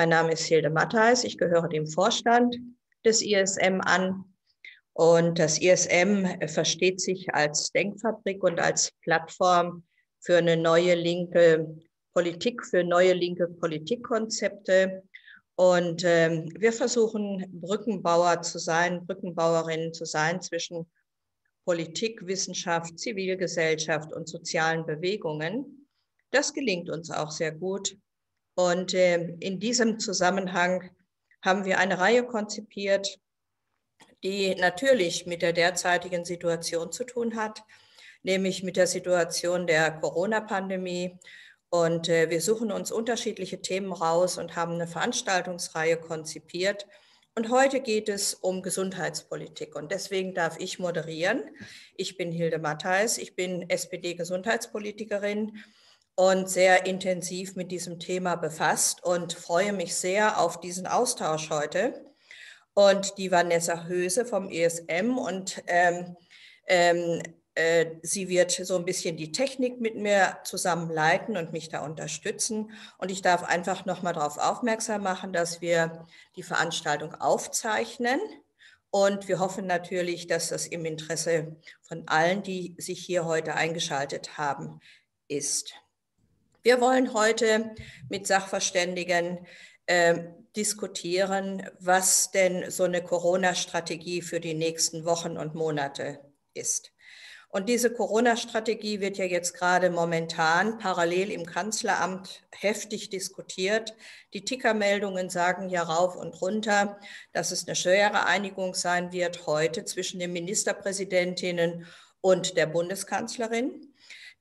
Mein Name ist Hilde Mattheis. Ich gehöre dem Vorstand des ISM an. Und das ISM versteht sich als Denkfabrik und als Plattform für eine neue linke Politik, für neue linke Politikkonzepte. Und ähm, wir versuchen, Brückenbauer zu sein, Brückenbauerinnen zu sein zwischen Politik, Wissenschaft, Zivilgesellschaft und sozialen Bewegungen. Das gelingt uns auch sehr gut. Und äh, in diesem Zusammenhang haben wir eine Reihe konzipiert, die natürlich mit der derzeitigen Situation zu tun hat, nämlich mit der Situation der Corona-Pandemie. Und äh, wir suchen uns unterschiedliche Themen raus und haben eine Veranstaltungsreihe konzipiert. Und heute geht es um Gesundheitspolitik. Und deswegen darf ich moderieren. Ich bin Hilde Mattheis. Ich bin SPD-Gesundheitspolitikerin und sehr intensiv mit diesem Thema befasst und freue mich sehr auf diesen Austausch heute. Und die Vanessa Höse vom ESM und ähm, ähm, äh, sie wird so ein bisschen die Technik mit mir zusammen leiten und mich da unterstützen. Und ich darf einfach nochmal darauf aufmerksam machen, dass wir die Veranstaltung aufzeichnen. Und wir hoffen natürlich, dass das im Interesse von allen, die sich hier heute eingeschaltet haben, ist. Wir wollen heute mit Sachverständigen äh, diskutieren, was denn so eine Corona-Strategie für die nächsten Wochen und Monate ist. Und diese Corona-Strategie wird ja jetzt gerade momentan parallel im Kanzleramt heftig diskutiert. Die Tickermeldungen sagen ja rauf und runter, dass es eine schwere Einigung sein wird heute zwischen den Ministerpräsidentinnen und der Bundeskanzlerin.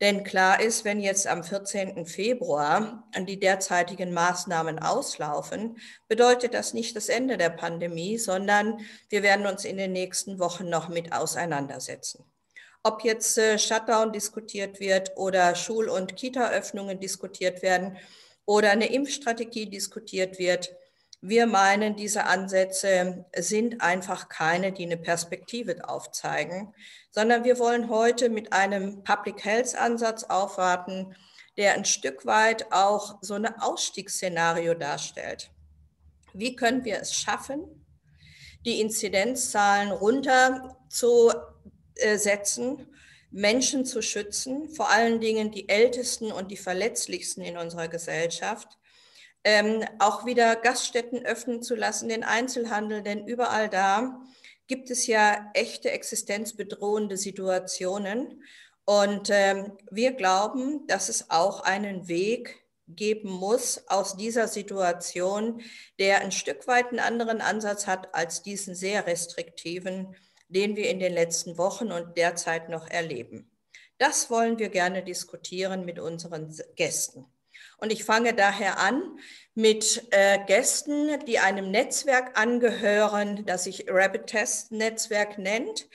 Denn klar ist, wenn jetzt am 14. Februar die derzeitigen Maßnahmen auslaufen, bedeutet das nicht das Ende der Pandemie, sondern wir werden uns in den nächsten Wochen noch mit auseinandersetzen. Ob jetzt äh, Shutdown diskutiert wird oder Schul- und Kita-Öffnungen diskutiert werden oder eine Impfstrategie diskutiert wird, wir meinen, diese Ansätze sind einfach keine, die eine Perspektive aufzeigen, sondern wir wollen heute mit einem Public Health Ansatz aufwarten, der ein Stück weit auch so ein Ausstiegsszenario darstellt. Wie können wir es schaffen, die Inzidenzzahlen runterzusetzen, Menschen zu schützen, vor allen Dingen die Ältesten und die Verletzlichsten in unserer Gesellschaft, ähm, auch wieder Gaststätten öffnen zu lassen, den Einzelhandel, denn überall da gibt es ja echte existenzbedrohende Situationen. Und ähm, wir glauben, dass es auch einen Weg geben muss aus dieser Situation, der ein Stück weit einen anderen Ansatz hat als diesen sehr restriktiven, den wir in den letzten Wochen und derzeit noch erleben. Das wollen wir gerne diskutieren mit unseren Gästen. Und ich fange daher an mit äh, Gästen, die einem Netzwerk angehören, das sich Rapid Test Netzwerk nennt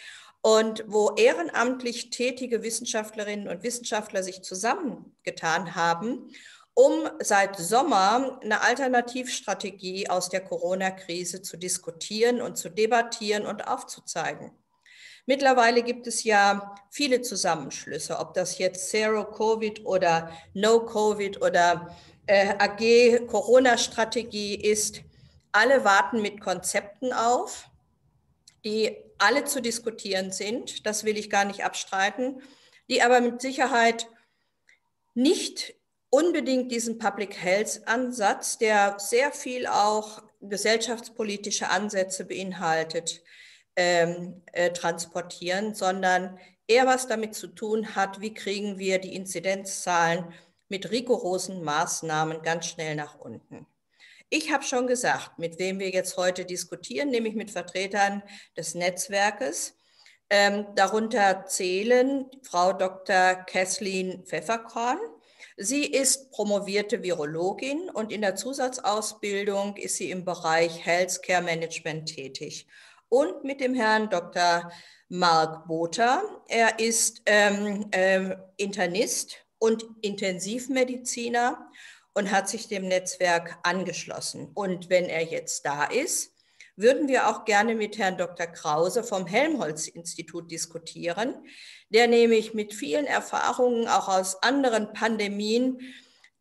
und wo ehrenamtlich tätige Wissenschaftlerinnen und Wissenschaftler sich zusammengetan haben, um seit Sommer eine Alternativstrategie aus der Corona-Krise zu diskutieren und zu debattieren und aufzuzeigen. Mittlerweile gibt es ja viele Zusammenschlüsse, ob das jetzt Zero Covid oder No Covid oder äh, AG Corona-Strategie ist. Alle warten mit Konzepten auf, die alle zu diskutieren sind. Das will ich gar nicht abstreiten, die aber mit Sicherheit nicht unbedingt diesen Public Health Ansatz, der sehr viel auch gesellschaftspolitische Ansätze beinhaltet, ähm, äh, transportieren, sondern eher was damit zu tun hat, wie kriegen wir die Inzidenzzahlen mit rigorosen Maßnahmen ganz schnell nach unten. Ich habe schon gesagt, mit wem wir jetzt heute diskutieren, nämlich mit Vertretern des Netzwerkes. Ähm, darunter zählen Frau Dr. Kathleen Pfefferkorn. Sie ist promovierte Virologin und in der Zusatzausbildung ist sie im Bereich Healthcare Management tätig und mit dem Herrn Dr. Mark Botha. Er ist ähm, äh, Internist und Intensivmediziner und hat sich dem Netzwerk angeschlossen. Und wenn er jetzt da ist, würden wir auch gerne mit Herrn Dr. Krause vom Helmholtz-Institut diskutieren, der nämlich mit vielen Erfahrungen auch aus anderen Pandemien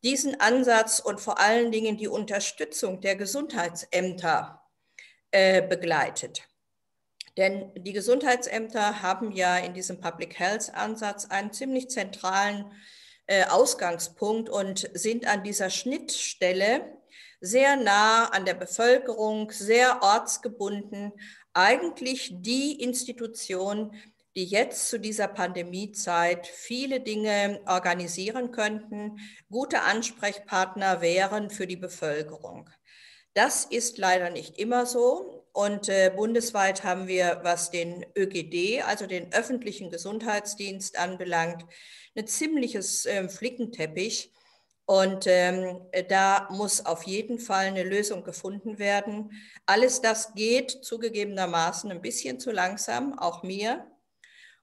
diesen Ansatz und vor allen Dingen die Unterstützung der Gesundheitsämter äh, begleitet. Denn die Gesundheitsämter haben ja in diesem Public Health Ansatz einen ziemlich zentralen äh, Ausgangspunkt und sind an dieser Schnittstelle sehr nah an der Bevölkerung, sehr ortsgebunden, eigentlich die Institution, die jetzt zu dieser Pandemiezeit viele Dinge organisieren könnten, gute Ansprechpartner wären für die Bevölkerung. Das ist leider nicht immer so. Und äh, bundesweit haben wir, was den ÖGD, also den öffentlichen Gesundheitsdienst anbelangt, ein ziemliches äh, Flickenteppich. Und ähm, da muss auf jeden Fall eine Lösung gefunden werden. Alles das geht zugegebenermaßen ein bisschen zu langsam, auch mir.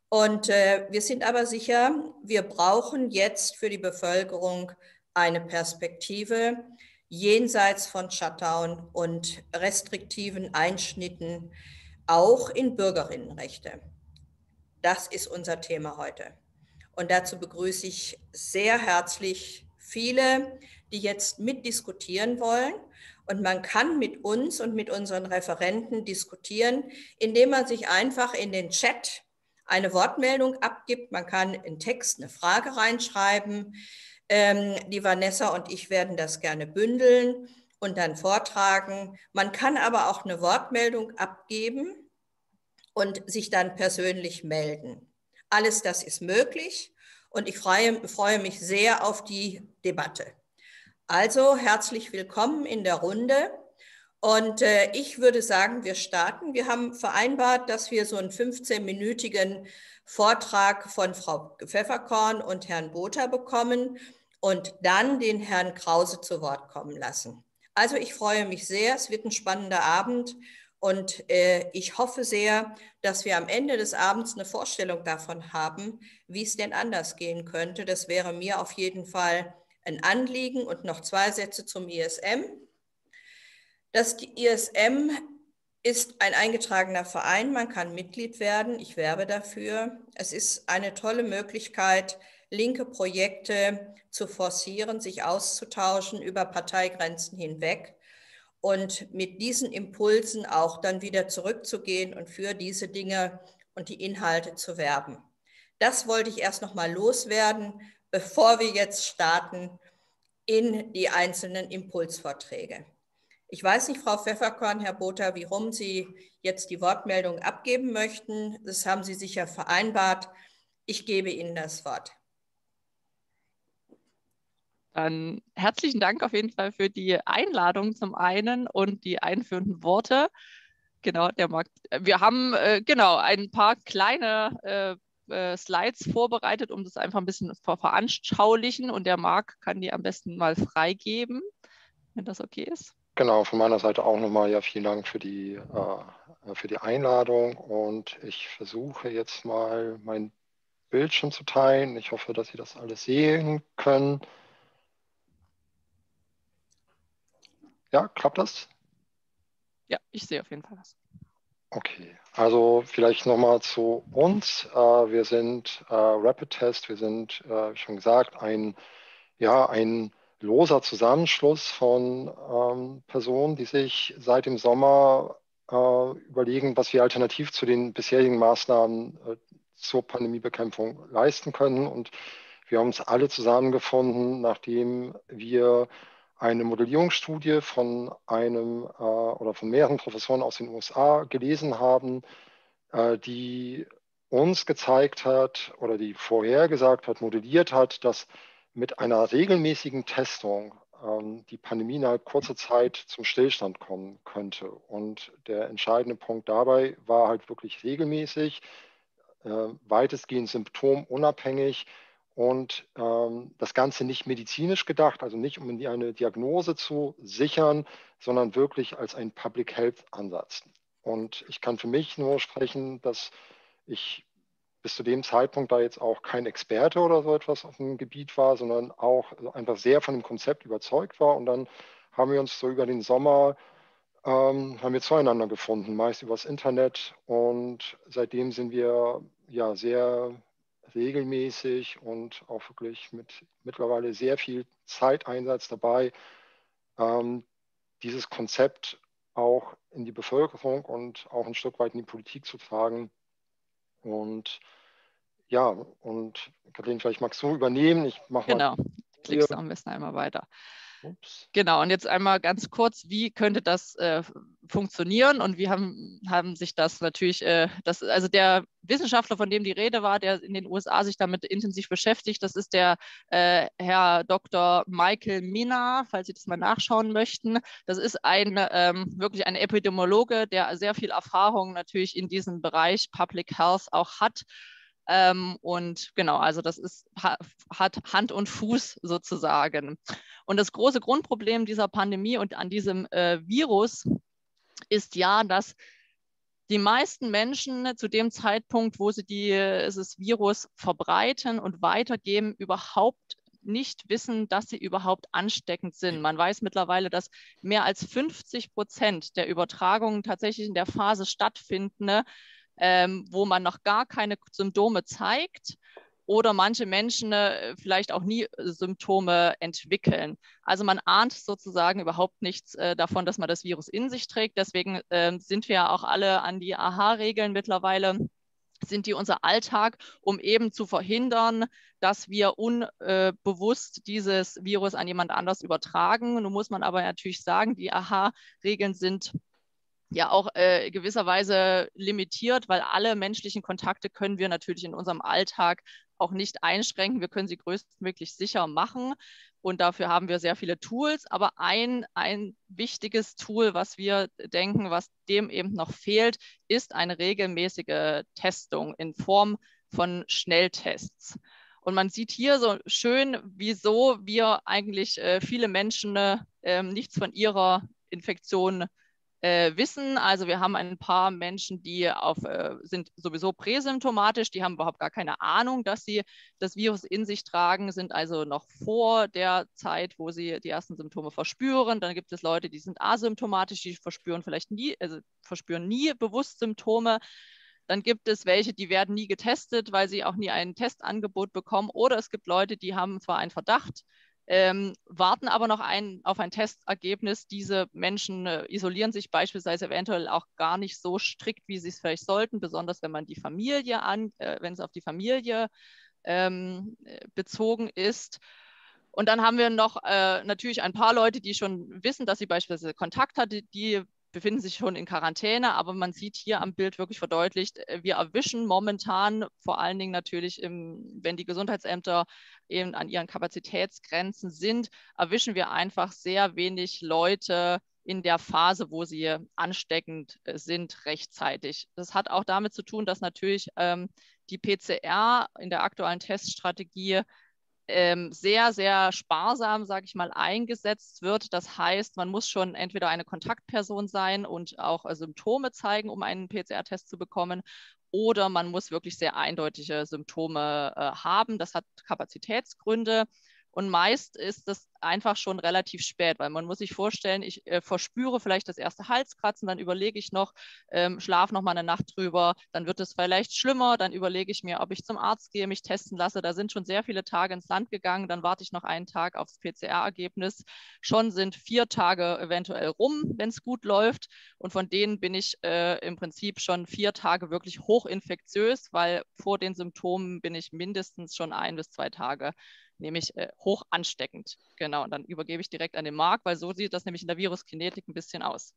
Und äh, wir sind aber sicher, wir brauchen jetzt für die Bevölkerung eine Perspektive jenseits von Shutdown und restriktiven Einschnitten, auch in Bürgerinnenrechte. Das ist unser Thema heute. Und dazu begrüße ich sehr herzlich viele, die jetzt mitdiskutieren wollen. Und man kann mit uns und mit unseren Referenten diskutieren, indem man sich einfach in den Chat eine Wortmeldung abgibt. Man kann in Text eine Frage reinschreiben. Ähm, die Vanessa und ich werden das gerne bündeln und dann vortragen. Man kann aber auch eine Wortmeldung abgeben und sich dann persönlich melden. Alles das ist möglich und ich freue, freue mich sehr auf die Debatte. Also herzlich willkommen in der Runde. Und äh, ich würde sagen, wir starten. Wir haben vereinbart, dass wir so einen 15-minütigen Vortrag von Frau Pfefferkorn und Herrn Botha bekommen und dann den Herrn Krause zu Wort kommen lassen. Also ich freue mich sehr. Es wird ein spannender Abend. Und äh, ich hoffe sehr, dass wir am Ende des Abends eine Vorstellung davon haben, wie es denn anders gehen könnte. Das wäre mir auf jeden Fall ein Anliegen. Und noch zwei Sätze zum ISM. Das ISM ist ein eingetragener Verein, man kann Mitglied werden, ich werbe dafür. Es ist eine tolle Möglichkeit, linke Projekte zu forcieren, sich auszutauschen über Parteigrenzen hinweg und mit diesen Impulsen auch dann wieder zurückzugehen und für diese Dinge und die Inhalte zu werben. Das wollte ich erst noch mal loswerden, bevor wir jetzt starten in die einzelnen Impulsvorträge. Ich weiß nicht, Frau Pfefferkorn, Herr Botha, wie rum Sie jetzt die Wortmeldung abgeben möchten. Das haben Sie sicher vereinbart. Ich gebe Ihnen das Wort. Dann herzlichen Dank auf jeden Fall für die Einladung zum einen und die einführenden Worte. Genau, der Markt. Wir haben äh, genau ein paar kleine äh, äh, Slides vorbereitet, um das einfach ein bisschen zu veranschaulichen und der Marc kann die am besten mal freigeben, wenn das okay ist. Genau, von meiner Seite auch nochmal ja vielen Dank für die, äh, für die Einladung und ich versuche jetzt mal mein Bildschirm zu teilen. Ich hoffe, dass Sie das alles sehen können. Ja, klappt das? Ja, ich sehe auf jeden Fall was. Okay, also vielleicht nochmal zu uns. Äh, wir sind äh, Rapid Test, wir sind, äh, wie schon gesagt, ein, ja, ein loser Zusammenschluss von ähm, Personen, die sich seit dem Sommer überlegen, was wir alternativ zu den bisherigen Maßnahmen zur Pandemiebekämpfung leisten können. Und wir haben uns alle zusammengefunden, nachdem wir eine Modellierungsstudie von einem äh, oder von mehreren Professoren aus den USA gelesen haben, äh, die uns gezeigt hat oder die vorhergesagt hat, modelliert hat, dass mit einer regelmäßigen Testung ähm, die Pandemie innerhalb kurzer Zeit zum Stillstand kommen könnte. Und der entscheidende Punkt dabei war halt wirklich regelmäßig, äh, weitestgehend symptomunabhängig und ähm, das Ganze nicht medizinisch gedacht, also nicht um eine Diagnose zu sichern, sondern wirklich als ein Public Health Ansatz. Und ich kann für mich nur sprechen, dass ich bis zu dem Zeitpunkt da jetzt auch kein Experte oder so etwas auf dem Gebiet war, sondern auch einfach sehr von dem Konzept überzeugt war. Und dann haben wir uns so über den Sommer ähm, haben wir zueinander gefunden, meist übers Internet. Und seitdem sind wir ja sehr regelmäßig und auch wirklich mit mittlerweile sehr viel Zeiteinsatz dabei, ähm, dieses Konzept auch in die Bevölkerung und auch ein Stück weit in die Politik zu tragen. Und ja, und Kathleen, vielleicht magst du übernehmen. Ich mache genau. mal. Klickst am besten einmal weiter. Ups. Genau, und jetzt einmal ganz kurz, wie könnte das äh, funktionieren und wie haben, haben sich das natürlich, äh, das, also der Wissenschaftler, von dem die Rede war, der in den USA sich damit intensiv beschäftigt, das ist der äh, Herr Dr. Michael Mina, falls Sie das mal nachschauen möchten. Das ist ein ähm, wirklich ein Epidemiologe, der sehr viel Erfahrung natürlich in diesem Bereich Public Health auch hat. Ähm, und genau, also das ist, hat Hand und Fuß sozusagen. Und das große Grundproblem dieser Pandemie und an diesem äh, Virus ist ja, dass die meisten Menschen zu dem Zeitpunkt, wo sie dieses Virus verbreiten und weitergeben, überhaupt nicht wissen, dass sie überhaupt ansteckend sind. Man weiß mittlerweile, dass mehr als 50 Prozent der Übertragungen tatsächlich in der Phase stattfinden, ne, ähm, wo man noch gar keine Symptome zeigt oder manche Menschen äh, vielleicht auch nie Symptome entwickeln. Also man ahnt sozusagen überhaupt nichts äh, davon, dass man das Virus in sich trägt. Deswegen äh, sind wir ja auch alle an die AHA-Regeln mittlerweile sind die unser Alltag, um eben zu verhindern, dass wir unbewusst dieses Virus an jemand anders übertragen. Nun muss man aber natürlich sagen, die AHA-Regeln sind ja auch äh, gewisserweise limitiert, weil alle menschlichen Kontakte können wir natürlich in unserem Alltag auch nicht einschränken. Wir können sie größtmöglich sicher machen und dafür haben wir sehr viele Tools. Aber ein, ein wichtiges Tool, was wir denken, was dem eben noch fehlt, ist eine regelmäßige Testung in Form von Schnelltests. Und man sieht hier so schön, wieso wir eigentlich äh, viele Menschen äh, nichts von ihrer Infektion äh, wissen. Also wir haben ein paar Menschen, die auf, äh, sind sowieso präsymptomatisch, die haben überhaupt gar keine Ahnung, dass sie das Virus in sich tragen, sind also noch vor der Zeit, wo sie die ersten Symptome verspüren. Dann gibt es Leute, die sind asymptomatisch, die verspüren vielleicht nie, also verspüren nie bewusst Symptome. Dann gibt es welche, die werden nie getestet, weil sie auch nie ein Testangebot bekommen. Oder es gibt Leute, die haben zwar einen Verdacht, ähm, warten aber noch ein, auf ein Testergebnis. Diese Menschen äh, isolieren sich beispielsweise eventuell auch gar nicht so strikt, wie sie es vielleicht sollten, besonders wenn man die Familie an, äh, wenn es auf die Familie ähm, äh, bezogen ist. Und dann haben wir noch äh, natürlich ein paar Leute, die schon wissen, dass sie beispielsweise Kontakt hatte, die befinden sich schon in Quarantäne, aber man sieht hier am Bild wirklich verdeutlicht, äh, wir erwischen momentan vor allen Dingen natürlich, im, wenn die Gesundheitsämter eben an ihren Kapazitätsgrenzen sind, erwischen wir einfach sehr wenig Leute in der Phase, wo sie ansteckend äh, sind, rechtzeitig. Das hat auch damit zu tun, dass natürlich ähm, die PCR in der aktuellen Teststrategie ähm, sehr, sehr sparsam, sage ich mal, eingesetzt wird. Das heißt, man muss schon entweder eine Kontaktperson sein und auch äh, Symptome zeigen, um einen PCR-Test zu bekommen, oder man muss wirklich sehr eindeutige Symptome äh, haben. Das hat Kapazitätsgründe. Und meist ist das einfach schon relativ spät, weil man muss sich vorstellen, ich äh, verspüre vielleicht das erste Halskratzen, dann überlege ich noch, ähm, schlafe noch mal eine Nacht drüber, dann wird es vielleicht schlimmer, dann überlege ich mir, ob ich zum Arzt gehe, mich testen lasse. Da sind schon sehr viele Tage ins Land gegangen, dann warte ich noch einen Tag aufs PCR-Ergebnis. Schon sind vier Tage eventuell rum, wenn es gut läuft. Und von denen bin ich äh, im Prinzip schon vier Tage wirklich hochinfektiös, weil vor den Symptomen bin ich mindestens schon ein bis zwei Tage nämlich äh, hoch ansteckend. Genau, und dann übergebe ich direkt an den Marc, weil so sieht das nämlich in der Viruskinetik ein bisschen aus.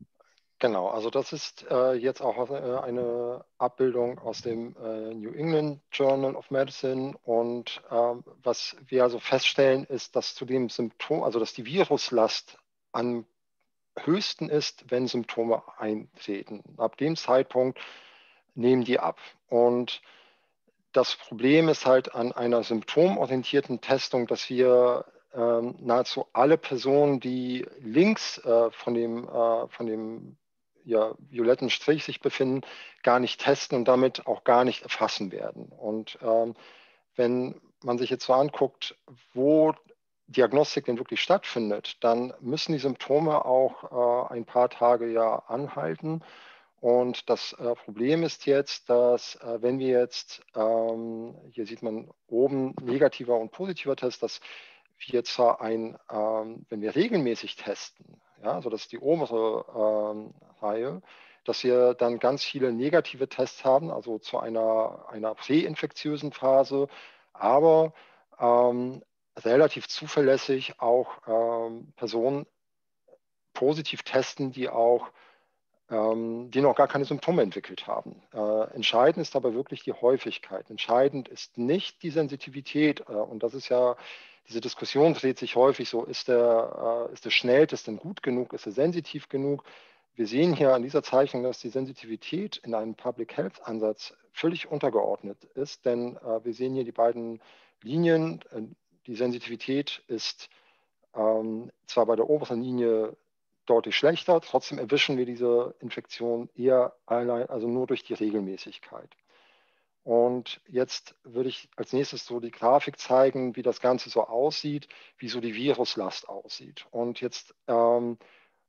Genau, also das ist äh, jetzt auch äh, eine Abbildung aus dem äh, New England Journal of Medicine. Und ähm, was wir also feststellen, ist, dass zu dem Symptom, also dass die Viruslast am höchsten ist, wenn Symptome eintreten. Ab dem Zeitpunkt nehmen die ab. Und das Problem ist halt an einer symptomorientierten Testung, dass wir ähm, nahezu alle Personen, die links äh, von dem, äh, von dem ja, violetten Strich sich befinden, gar nicht testen und damit auch gar nicht erfassen werden. Und ähm, wenn man sich jetzt so anguckt, wo Diagnostik denn wirklich stattfindet, dann müssen die Symptome auch äh, ein paar Tage ja anhalten. Und das äh, Problem ist jetzt, dass äh, wenn wir jetzt, ähm, hier sieht man oben negativer und positiver Test, dass wir zwar ein, ähm, wenn wir regelmäßig testen, ja, also das ist die obere ähm, Reihe, dass wir dann ganz viele negative Tests haben, also zu einer, einer präinfektiösen Phase, aber ähm, relativ zuverlässig auch ähm, Personen positiv testen, die auch die noch gar keine Symptome entwickelt haben. Äh, entscheidend ist aber wirklich die Häufigkeit. Entscheidend ist nicht die Sensitivität. Äh, und das ist ja, diese Diskussion dreht sich häufig so, ist der, äh, ist der Schnelltest denn gut genug, ist er sensitiv genug? Wir sehen hier an dieser Zeichnung, dass die Sensitivität in einem Public Health Ansatz völlig untergeordnet ist, denn äh, wir sehen hier die beiden Linien. Äh, die Sensitivität ist ähm, zwar bei der oberen Linie deutlich schlechter. Trotzdem erwischen wir diese Infektion eher allein, also nur durch die Regelmäßigkeit. Und jetzt würde ich als nächstes so die Grafik zeigen, wie das Ganze so aussieht, wie so die Viruslast aussieht. Und jetzt ähm,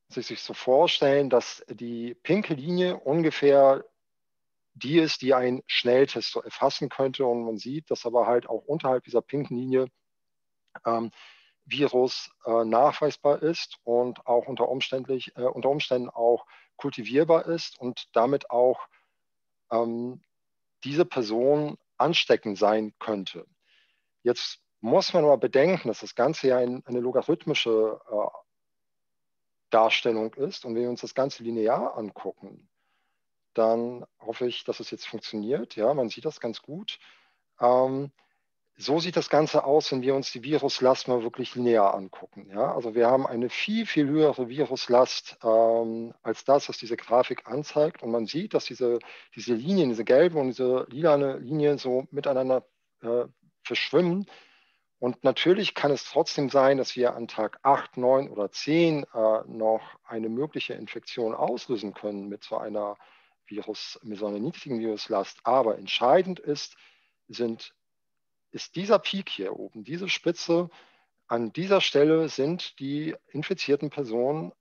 muss ich sich so vorstellen, dass die pinke Linie ungefähr die ist, die ein Schnelltest so erfassen könnte. Und man sieht, dass aber halt auch unterhalb dieser pinken Linie ähm, Virus äh, nachweisbar ist und auch unter, umständlich, äh, unter Umständen auch kultivierbar ist und damit auch ähm, diese Person ansteckend sein könnte. Jetzt muss man aber bedenken, dass das Ganze ja ein, eine logarithmische äh, Darstellung ist. Und wenn wir uns das Ganze linear angucken, dann hoffe ich, dass es jetzt funktioniert. Ja, man sieht das ganz gut. Ähm, so sieht das Ganze aus, wenn wir uns die Viruslast mal wirklich linear angucken. Ja? Also wir haben eine viel, viel höhere Viruslast ähm, als das, was diese Grafik anzeigt. Und man sieht, dass diese, diese Linien, diese gelbe und diese lilane Linie so miteinander äh, verschwimmen. Und natürlich kann es trotzdem sein, dass wir an Tag 8, 9 oder 10 äh, noch eine mögliche Infektion auslösen können mit so einer Virus, mit so einer niedrigen Viruslast. Aber entscheidend ist, sind ist dieser Peak hier oben, diese Spitze, an dieser Stelle sind die infizierten Personen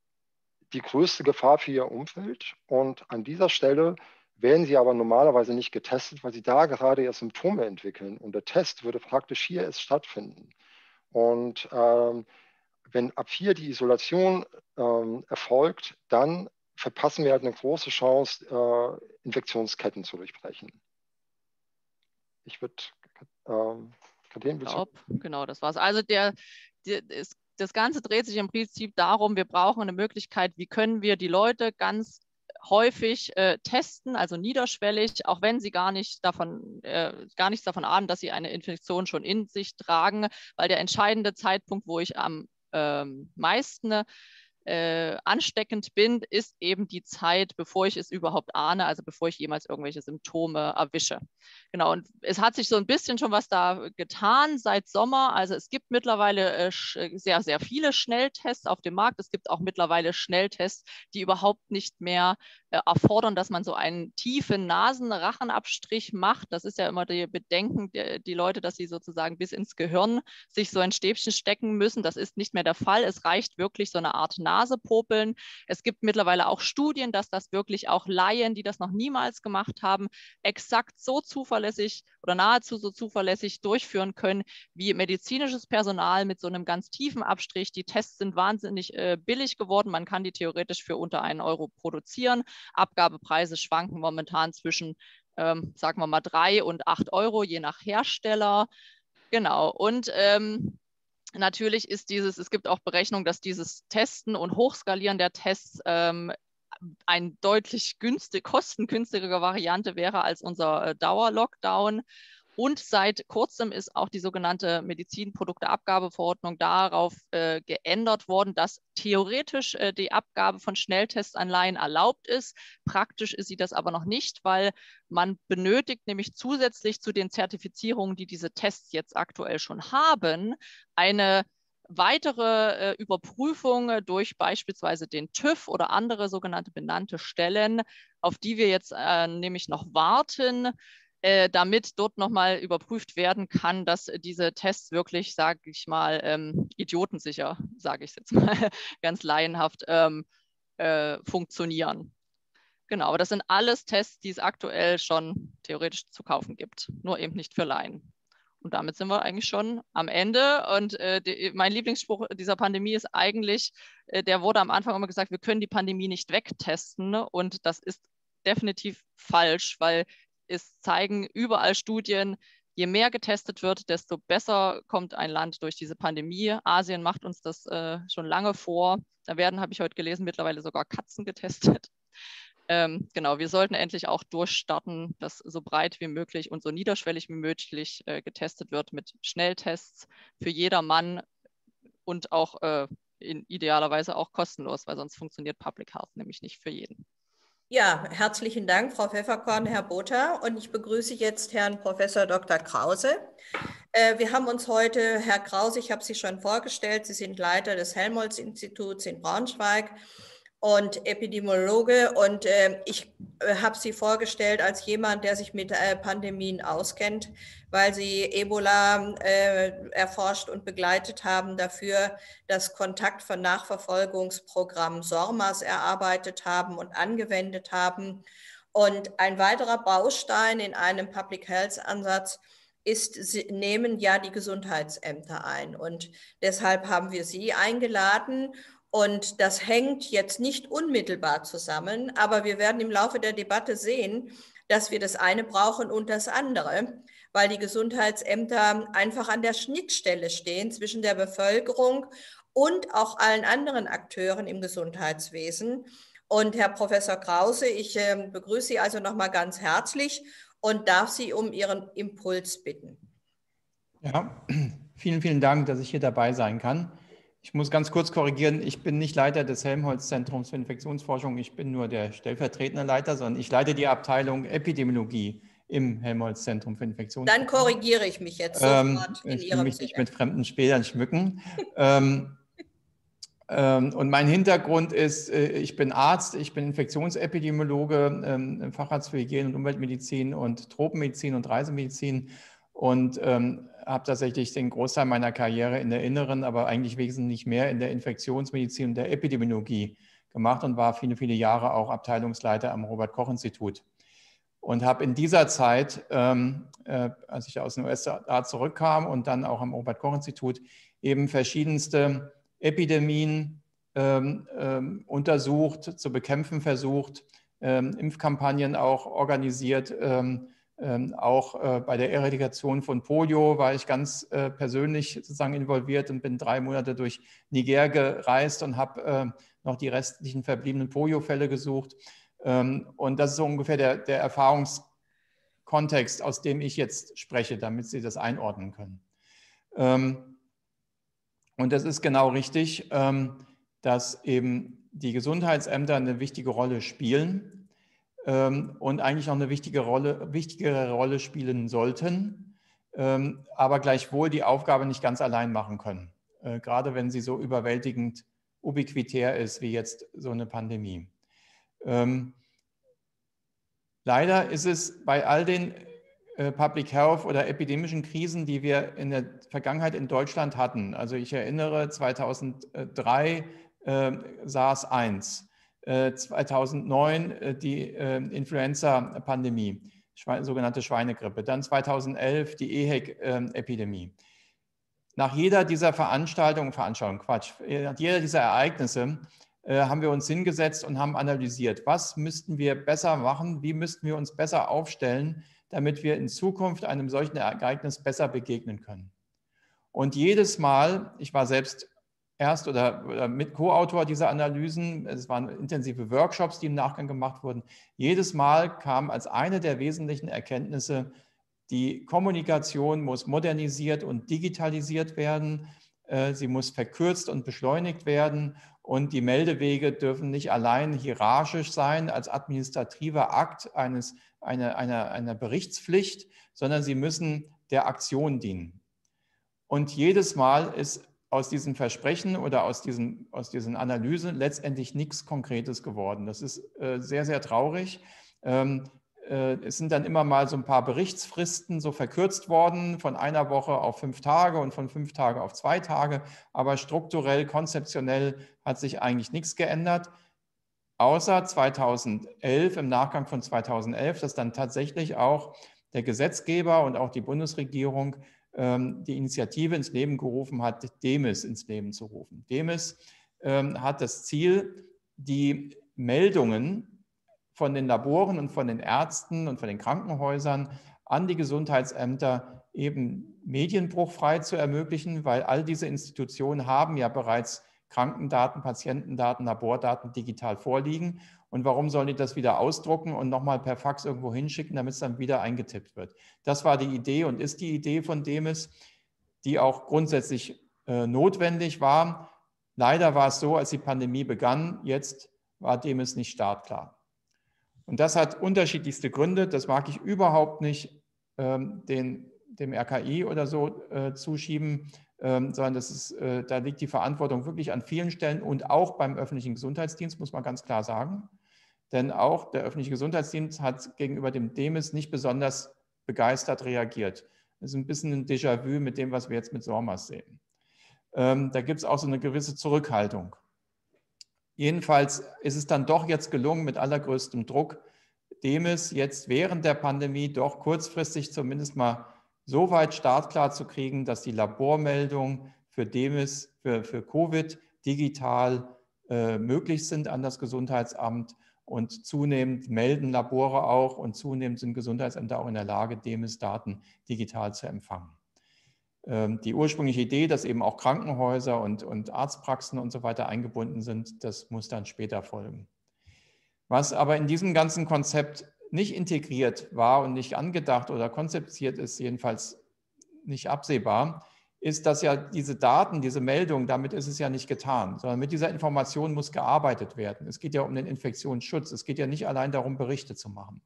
die größte Gefahr für ihr Umfeld. Und an dieser Stelle werden sie aber normalerweise nicht getestet, weil sie da gerade ihre Symptome entwickeln. Und der Test würde praktisch hier erst stattfinden. Und ähm, wenn ab hier die Isolation ähm, erfolgt, dann verpassen wir halt eine große Chance, äh, Infektionsketten zu durchbrechen. Ich würde ähm, glaub, genau, das war's. Also der, der das, das Ganze dreht sich im Prinzip darum, wir brauchen eine Möglichkeit, wie können wir die Leute ganz häufig äh, testen, also niederschwellig, auch wenn sie gar nicht davon, äh, gar nichts davon ahnen, dass sie eine Infektion schon in sich tragen, weil der entscheidende Zeitpunkt, wo ich am ähm, meisten äh, ansteckend bin, ist eben die Zeit, bevor ich es überhaupt ahne, also bevor ich jemals irgendwelche Symptome erwische. Genau, und es hat sich so ein bisschen schon was da getan seit Sommer. Also es gibt mittlerweile äh, sehr, sehr viele Schnelltests auf dem Markt. Es gibt auch mittlerweile Schnelltests, die überhaupt nicht mehr äh, erfordern, dass man so einen tiefen Nasenrachenabstrich macht. Das ist ja immer die Bedenken der, die Leute, dass sie sozusagen bis ins Gehirn sich so ein Stäbchen stecken müssen. Das ist nicht mehr der Fall. Es reicht wirklich so eine Art Nase popeln. Es gibt mittlerweile auch Studien, dass das wirklich auch Laien, die das noch niemals gemacht haben, exakt so zuverlässig oder nahezu so zuverlässig durchführen können wie medizinisches Personal mit so einem ganz tiefen Abstrich. Die Tests sind wahnsinnig äh, billig geworden. Man kann die theoretisch für unter einen Euro produzieren. Abgabepreise schwanken momentan zwischen, ähm, sagen wir mal, drei und acht Euro, je nach Hersteller. Genau. Und ähm, natürlich ist dieses, es gibt auch Berechnungen, dass dieses Testen und Hochskalieren der Tests ähm, eine deutlich günstig, kostengünstigere Variante wäre als unser äh, Dauerlockdown. Und seit kurzem ist auch die sogenannte Medizinprodukteabgabeverordnung darauf äh, geändert worden, dass theoretisch äh, die Abgabe von Schnelltestanleihen erlaubt ist. Praktisch ist sie das aber noch nicht, weil man benötigt nämlich zusätzlich zu den Zertifizierungen, die diese Tests jetzt aktuell schon haben, eine weitere äh, Überprüfung durch beispielsweise den TÜV oder andere sogenannte benannte Stellen, auf die wir jetzt äh, nämlich noch warten. Äh, damit dort nochmal überprüft werden kann, dass diese Tests wirklich, sage ich mal, ähm, idiotensicher, sage ich jetzt mal ganz laienhaft, ähm, äh, funktionieren. Genau, aber das sind alles Tests, die es aktuell schon theoretisch zu kaufen gibt, nur eben nicht für Laien. Und damit sind wir eigentlich schon am Ende. Und äh, die, mein Lieblingsspruch dieser Pandemie ist eigentlich, äh, der wurde am Anfang immer gesagt, wir können die Pandemie nicht wegtesten. Und das ist definitiv falsch, weil es zeigen überall Studien, je mehr getestet wird, desto besser kommt ein Land durch diese Pandemie. Asien macht uns das äh, schon lange vor. Da werden, habe ich heute gelesen, mittlerweile sogar Katzen getestet. Ähm, genau, wir sollten endlich auch durchstarten, dass so breit wie möglich und so niederschwellig wie möglich äh, getestet wird mit Schnelltests für jedermann und auch äh, in idealerweise auch kostenlos, weil sonst funktioniert Public Health nämlich nicht für jeden. Ja, herzlichen Dank, Frau Pfefferkorn, Herr Botha. Und ich begrüße jetzt Herrn Professor Dr. Krause. Äh, wir haben uns heute, Herr Krause, ich habe Sie schon vorgestellt, Sie sind Leiter des Helmholtz-Instituts in Braunschweig und Epidemiologe. Und äh, ich habe sie vorgestellt als jemand, der sich mit äh, Pandemien auskennt, weil sie Ebola äh, erforscht und begleitet haben, dafür das Kontakt- von Nachverfolgungsprogramm SORMAS erarbeitet haben und angewendet haben. Und ein weiterer Baustein in einem Public Health Ansatz ist, sie nehmen ja die Gesundheitsämter ein. Und deshalb haben wir Sie eingeladen und das hängt jetzt nicht unmittelbar zusammen, aber wir werden im Laufe der Debatte sehen, dass wir das eine brauchen und das andere, weil die Gesundheitsämter einfach an der Schnittstelle stehen zwischen der Bevölkerung und auch allen anderen Akteuren im Gesundheitswesen. Und Herr Professor Krause, ich äh, begrüße Sie also nochmal ganz herzlich und darf Sie um Ihren Impuls bitten. Ja, vielen, vielen Dank, dass ich hier dabei sein kann. Ich muss ganz kurz korrigieren, ich bin nicht Leiter des Helmholtz-Zentrums für Infektionsforschung, ich bin nur der stellvertretende Leiter, sondern ich leite die Abteilung Epidemiologie im Helmholtz-Zentrum für Infektionsforschung. Dann korrigiere ich mich jetzt sofort ähm, in ich Ihrem mich nicht mit fremden Spädern schmücken. ähm, ähm, und mein Hintergrund ist, äh, ich bin Arzt, ich bin Infektionsepidemiologe, ähm, Facharzt für Hygiene und Umweltmedizin und Tropenmedizin und Reisemedizin und ähm, habe tatsächlich den Großteil meiner Karriere in der inneren, aber eigentlich wesentlich mehr in der Infektionsmedizin und der Epidemiologie gemacht und war viele, viele Jahre auch Abteilungsleiter am Robert-Koch-Institut. Und habe in dieser Zeit, ähm, äh, als ich aus den USA zurückkam und dann auch am Robert-Koch-Institut, eben verschiedenste Epidemien ähm, ähm, untersucht, zu bekämpfen versucht, ähm, Impfkampagnen auch organisiert, ähm, ähm, auch äh, bei der Eradikation von Polio war ich ganz äh, persönlich sozusagen involviert und bin drei Monate durch Niger gereist und habe äh, noch die restlichen verbliebenen Polio-Fälle gesucht. Ähm, und das ist so ungefähr der, der Erfahrungskontext, aus dem ich jetzt spreche, damit Sie das einordnen können. Ähm, und das ist genau richtig, dass eben die Gesundheitsämter eine wichtige Rolle spielen und eigentlich auch eine wichtige Rolle, wichtigere Rolle spielen sollten, ähm, aber gleichwohl die Aufgabe nicht ganz allein machen können, äh, gerade wenn sie so überwältigend ubiquitär ist wie jetzt so eine Pandemie. Ähm, leider ist es bei all den äh, Public Health oder epidemischen Krisen, die wir in der Vergangenheit in Deutschland hatten. Also ich erinnere 2003 äh, SARS 1, 2009 äh, äh, die äh, Influenza-Pandemie, sogenannte Schweinegrippe, dann 2011 die EHEC-Epidemie. Nach jeder dieser Veranstaltungen, Veranstaltungen, Quatsch, nach jeder dieser Ereignisse haben wir uns hingesetzt und haben analysiert, was müssten wir besser machen, wie müssten wir uns besser aufstellen, damit wir in Zukunft einem solchen Ereignis besser begegnen können. Und jedes Mal, ich war selbst erst oder, oder mit Co-Autor dieser Analysen. Es waren intensive Workshops, die im Nachgang gemacht wurden. Jedes Mal kam als eine der wesentlichen Erkenntnisse, die Kommunikation muss modernisiert und digitalisiert werden. Äh, sie muss verkürzt und beschleunigt werden. Und die Meldewege dürfen nicht allein hierarchisch sein als administrativer Akt eines, einer, einer, einer Berichtspflicht, sondern sie müssen der Aktion dienen. Und jedes Mal ist aus diesen Versprechen oder aus diesen, aus diesen Analysen letztendlich nichts Konkretes geworden. Das ist äh, sehr, sehr traurig. Ähm, äh, es sind dann immer mal so ein paar Berichtsfristen so verkürzt worden, von einer Woche auf fünf Tage und von fünf Tage auf zwei Tage. Aber strukturell, konzeptionell hat sich eigentlich nichts geändert. außer 2011, im Nachgang von 2011, dass dann tatsächlich auch der Gesetzgeber und auch die Bundesregierung die Initiative ins Leben gerufen hat, DEMIS ins Leben zu rufen. DEMIS ähm, hat das Ziel, die Meldungen von den Laboren und von den Ärzten und von den Krankenhäusern an die Gesundheitsämter eben medienbruchfrei zu ermöglichen, weil all diese Institutionen haben ja bereits Krankendaten, Patientendaten, Labordaten digital vorliegen. Und warum sollen die das wieder ausdrucken und nochmal per Fax irgendwo hinschicken, damit es dann wieder eingetippt wird? Das war die Idee und ist die Idee von Demis, die auch grundsätzlich äh, notwendig war. Leider war es so, als die Pandemie begann, jetzt war Demis nicht startklar. Und das hat unterschiedlichste Gründe. Das mag ich überhaupt nicht ähm, den, dem RKI oder so äh, zuschieben, ähm, sondern das ist, äh, da liegt die Verantwortung wirklich an vielen Stellen und auch beim öffentlichen Gesundheitsdienst, muss man ganz klar sagen. Denn auch der öffentliche Gesundheitsdienst hat gegenüber dem DEMIS nicht besonders begeistert reagiert. Das ist ein bisschen ein Déjà-vu mit dem, was wir jetzt mit SORMAS sehen. Ähm, da gibt es auch so eine gewisse Zurückhaltung. Jedenfalls ist es dann doch jetzt gelungen, mit allergrößtem Druck, DEMIS jetzt während der Pandemie doch kurzfristig zumindest mal so weit startklar zu kriegen, dass die Labormeldungen für DEMIS, für, für Covid digital äh, möglich sind an das Gesundheitsamt und zunehmend melden Labore auch und zunehmend sind Gesundheitsämter auch in der Lage, DEMIS-Daten digital zu empfangen. Ähm, die ursprüngliche Idee, dass eben auch Krankenhäuser und, und Arztpraxen und so weiter eingebunden sind, das muss dann später folgen. Was aber in diesem ganzen Konzept nicht integriert war und nicht angedacht oder konzeptiert ist, jedenfalls nicht absehbar, ist, dass ja diese Daten, diese Meldung, damit ist es ja nicht getan, sondern mit dieser Information muss gearbeitet werden. Es geht ja um den Infektionsschutz. Es geht ja nicht allein darum, Berichte zu machen.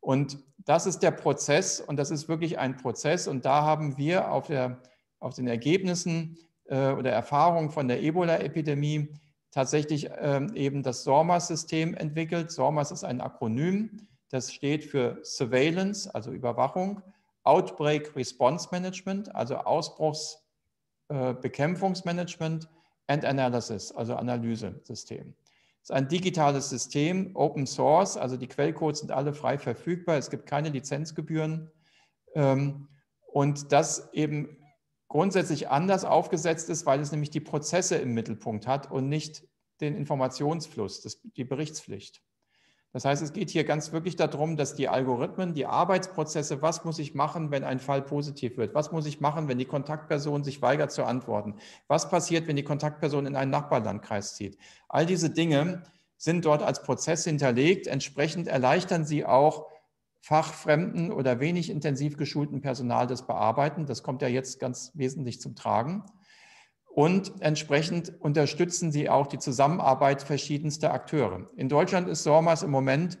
Und das ist der Prozess und das ist wirklich ein Prozess. Und da haben wir auf, der, auf den Ergebnissen äh, oder Erfahrungen von der Ebola-Epidemie tatsächlich ähm, eben das SORMAS-System entwickelt. SORMAS ist ein Akronym, das steht für Surveillance, also Überwachung, Outbreak Response Management, also Ausbruchsbekämpfungsmanagement äh, and Analysis, also Analysesystem. Es ist ein digitales System, Open Source, also die Quellcodes sind alle frei verfügbar, es gibt keine Lizenzgebühren ähm, und das eben grundsätzlich anders aufgesetzt ist, weil es nämlich die Prozesse im Mittelpunkt hat und nicht den Informationsfluss, das, die Berichtspflicht. Das heißt, es geht hier ganz wirklich darum, dass die Algorithmen, die Arbeitsprozesse, was muss ich machen, wenn ein Fall positiv wird? Was muss ich machen, wenn die Kontaktperson sich weigert zu antworten? Was passiert, wenn die Kontaktperson in einen Nachbarlandkreis zieht? All diese Dinge sind dort als Prozess hinterlegt. Entsprechend erleichtern sie auch fachfremden oder wenig intensiv geschulten Personal das Bearbeiten. Das kommt ja jetzt ganz wesentlich zum Tragen. Und entsprechend unterstützen sie auch die Zusammenarbeit verschiedenster Akteure. In Deutschland ist SORMAS im Moment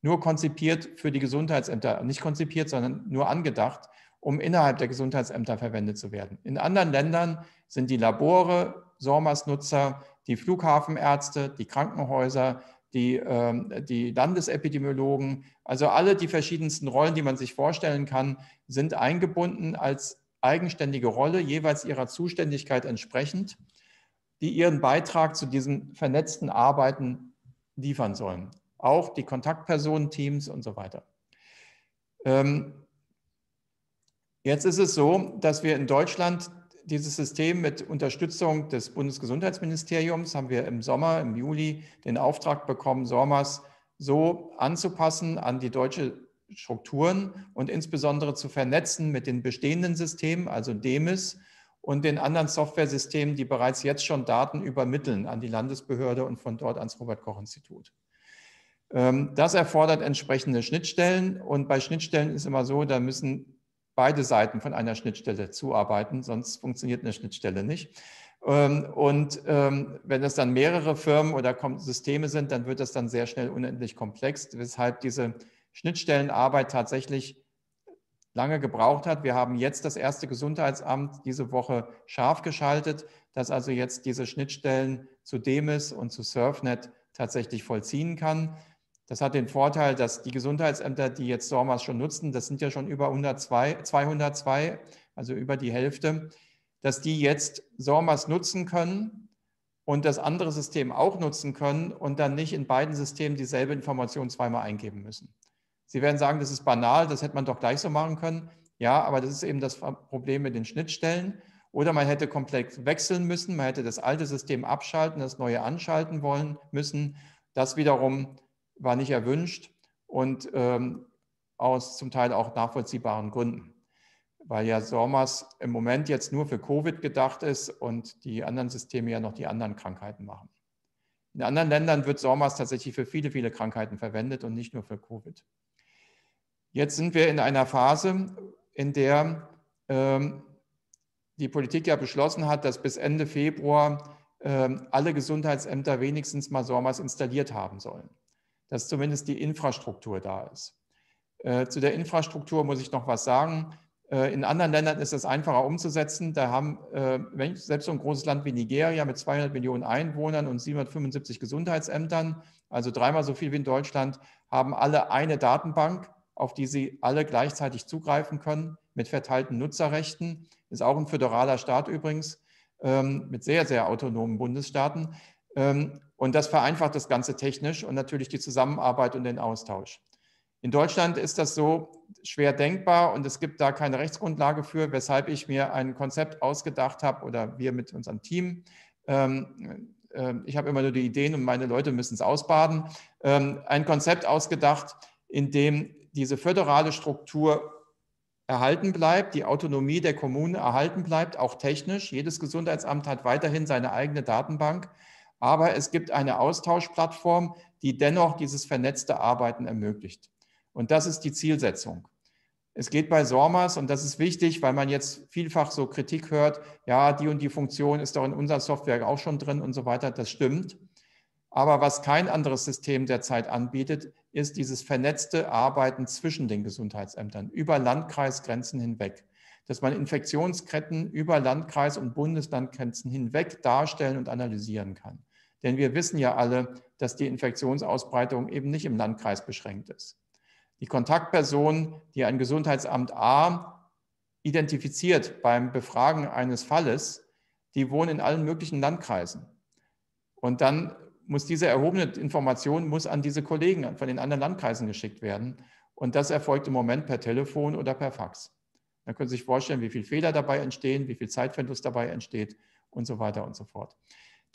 nur konzipiert für die Gesundheitsämter, nicht konzipiert, sondern nur angedacht, um innerhalb der Gesundheitsämter verwendet zu werden. In anderen Ländern sind die Labore SORMAS-Nutzer, die Flughafenärzte, die Krankenhäuser, die, äh, die Landesepidemiologen, also alle die verschiedensten Rollen, die man sich vorstellen kann, sind eingebunden als eigenständige Rolle, jeweils ihrer Zuständigkeit entsprechend, die ihren Beitrag zu diesen vernetzten Arbeiten liefern sollen. Auch die Kontaktpersonen-Teams und so weiter. Ähm, jetzt ist es so, dass wir in Deutschland dieses System mit Unterstützung des Bundesgesundheitsministeriums haben wir im Sommer, im Juli den Auftrag bekommen, SORMAS so anzupassen an die deutsche Strukturen und insbesondere zu vernetzen mit den bestehenden Systemen, also DEMIS und den anderen Softwaresystemen, die bereits jetzt schon Daten übermitteln an die Landesbehörde und von dort ans Robert-Koch-Institut. Ähm, das erfordert entsprechende Schnittstellen und bei Schnittstellen ist immer so, da müssen beide Seiten von einer Schnittstelle zuarbeiten, sonst funktioniert eine Schnittstelle nicht. Ähm, und ähm, wenn es dann mehrere Firmen oder Systeme sind, dann wird das dann sehr schnell unendlich komplex, weshalb diese Schnittstellenarbeit tatsächlich lange gebraucht hat. Wir haben jetzt das erste Gesundheitsamt diese Woche scharf geschaltet, dass also jetzt diese Schnittstellen zu DEMIS und zu SurfNet tatsächlich vollziehen kann. Das hat den Vorteil, dass die Gesundheitsämter, die jetzt SORMAS schon nutzen, das sind ja schon über 102, 202, also über die Hälfte, dass die jetzt SORMAS nutzen können und das andere System auch nutzen können und dann nicht in beiden Systemen dieselbe Information zweimal eingeben müssen. Sie werden sagen, das ist banal, das hätte man doch gleich so machen können. Ja, aber das ist eben das Problem mit den Schnittstellen. Oder man hätte komplett wechseln müssen, man hätte das alte System abschalten, das neue anschalten wollen müssen. Das wiederum war nicht erwünscht und ähm, aus zum Teil auch nachvollziehbaren Gründen, weil ja SORMAS im Moment jetzt nur für Covid gedacht ist und die anderen Systeme ja noch die anderen Krankheiten machen. In anderen Ländern wird SORMAS tatsächlich für viele, viele Krankheiten verwendet und nicht nur für Covid. Jetzt sind wir in einer Phase, in der ähm, die Politik ja beschlossen hat, dass bis Ende Februar ähm, alle Gesundheitsämter wenigstens mal SORMAS installiert haben sollen, dass zumindest die Infrastruktur da ist. Äh, zu der Infrastruktur muss ich noch was sagen. Äh, in anderen Ländern ist es einfacher umzusetzen. Da haben äh, selbst so ein großes Land wie Nigeria mit 200 Millionen Einwohnern und 775 Gesundheitsämtern, also dreimal so viel wie in Deutschland, haben alle eine Datenbank, auf die sie alle gleichzeitig zugreifen können mit verteilten Nutzerrechten. Ist auch ein föderaler Staat übrigens ähm, mit sehr, sehr autonomen Bundesstaaten. Und das vereinfacht das Ganze technisch und natürlich die Zusammenarbeit und den Austausch. In Deutschland ist das so schwer denkbar und es gibt da keine Rechtsgrundlage für, weshalb ich mir ein Konzept ausgedacht habe oder wir mit unserem Team. Ähm, äh, ich habe immer nur die Ideen und meine Leute müssen es ausbaden. Ähm, ein Konzept ausgedacht, in dem diese föderale Struktur erhalten bleibt, die Autonomie der Kommune erhalten bleibt, auch technisch. Jedes Gesundheitsamt hat weiterhin seine eigene Datenbank, aber es gibt eine Austauschplattform, die dennoch dieses vernetzte Arbeiten ermöglicht. Und das ist die Zielsetzung. Es geht bei SORMAS, und das ist wichtig, weil man jetzt vielfach so Kritik hört, ja, die und die Funktion ist doch in unserer Software auch schon drin und so weiter. Das stimmt. Aber was kein anderes System derzeit anbietet, ist dieses vernetzte Arbeiten zwischen den Gesundheitsämtern über Landkreisgrenzen hinweg. Dass man Infektionsketten über Landkreis- und Bundeslandgrenzen hinweg darstellen und analysieren kann. Denn wir wissen ja alle, dass die Infektionsausbreitung eben nicht im Landkreis beschränkt ist. Die Kontaktperson, die ein Gesundheitsamt A identifiziert beim Befragen eines Falles, die wohnen in allen möglichen Landkreisen. Und dann muss diese erhobene Information muss an diese Kollegen von den anderen Landkreisen geschickt werden. Und das erfolgt im Moment per Telefon oder per Fax. Dann können Sie sich vorstellen, wie viel Fehler dabei entstehen, wie viel Zeitverlust dabei entsteht und so weiter und so fort.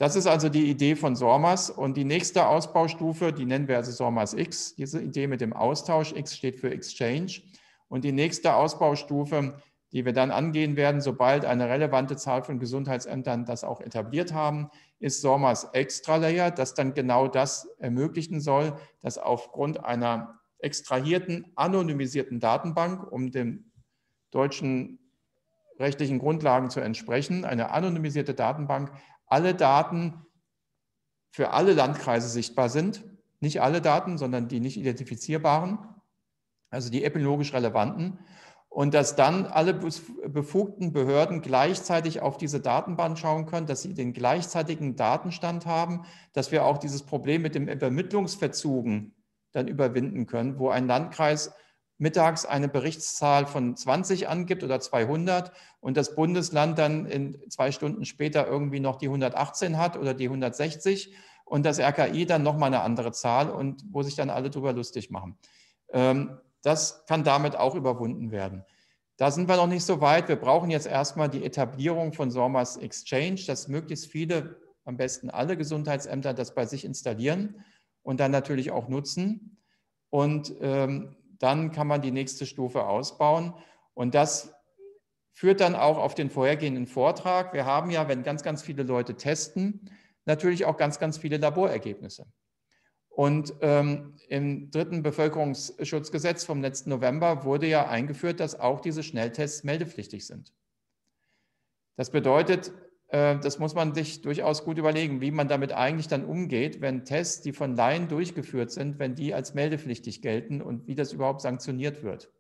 Das ist also die Idee von SORMAS. Und die nächste Ausbaustufe, die nennen wir also SORMAS X, diese Idee mit dem Austausch. X steht für Exchange. Und die nächste Ausbaustufe die wir dann angehen werden, sobald eine relevante Zahl von Gesundheitsämtern das auch etabliert haben, ist SORMAS Extra Layer, das dann genau das ermöglichen soll, dass aufgrund einer extrahierten, anonymisierten Datenbank, um den deutschen rechtlichen Grundlagen zu entsprechen, eine anonymisierte Datenbank, alle Daten für alle Landkreise sichtbar sind. Nicht alle Daten, sondern die nicht identifizierbaren, also die epidemiologisch relevanten und dass dann alle befugten Behörden gleichzeitig auf diese Datenbank schauen können, dass sie den gleichzeitigen Datenstand haben, dass wir auch dieses Problem mit dem Übermittlungsverzugen dann überwinden können, wo ein Landkreis mittags eine Berichtszahl von 20 angibt oder 200 und das Bundesland dann in zwei Stunden später irgendwie noch die 118 hat oder die 160 und das RKI dann nochmal eine andere Zahl und wo sich dann alle drüber lustig machen. Ähm, das kann damit auch überwunden werden. Da sind wir noch nicht so weit. Wir brauchen jetzt erstmal die Etablierung von SORMAS Exchange, dass möglichst viele, am besten alle Gesundheitsämter das bei sich installieren und dann natürlich auch nutzen. Und ähm, dann kann man die nächste Stufe ausbauen. Und das führt dann auch auf den vorhergehenden Vortrag. Wir haben ja, wenn ganz, ganz viele Leute testen, natürlich auch ganz, ganz viele Laborergebnisse. Und ähm, im dritten Bevölkerungsschutzgesetz vom letzten November wurde ja eingeführt, dass auch diese Schnelltests meldepflichtig sind. Das bedeutet, das muss man sich durchaus gut überlegen, wie man damit eigentlich dann umgeht, wenn Tests, die von Laien durchgeführt sind, wenn die als meldepflichtig gelten und wie das überhaupt sanktioniert wird.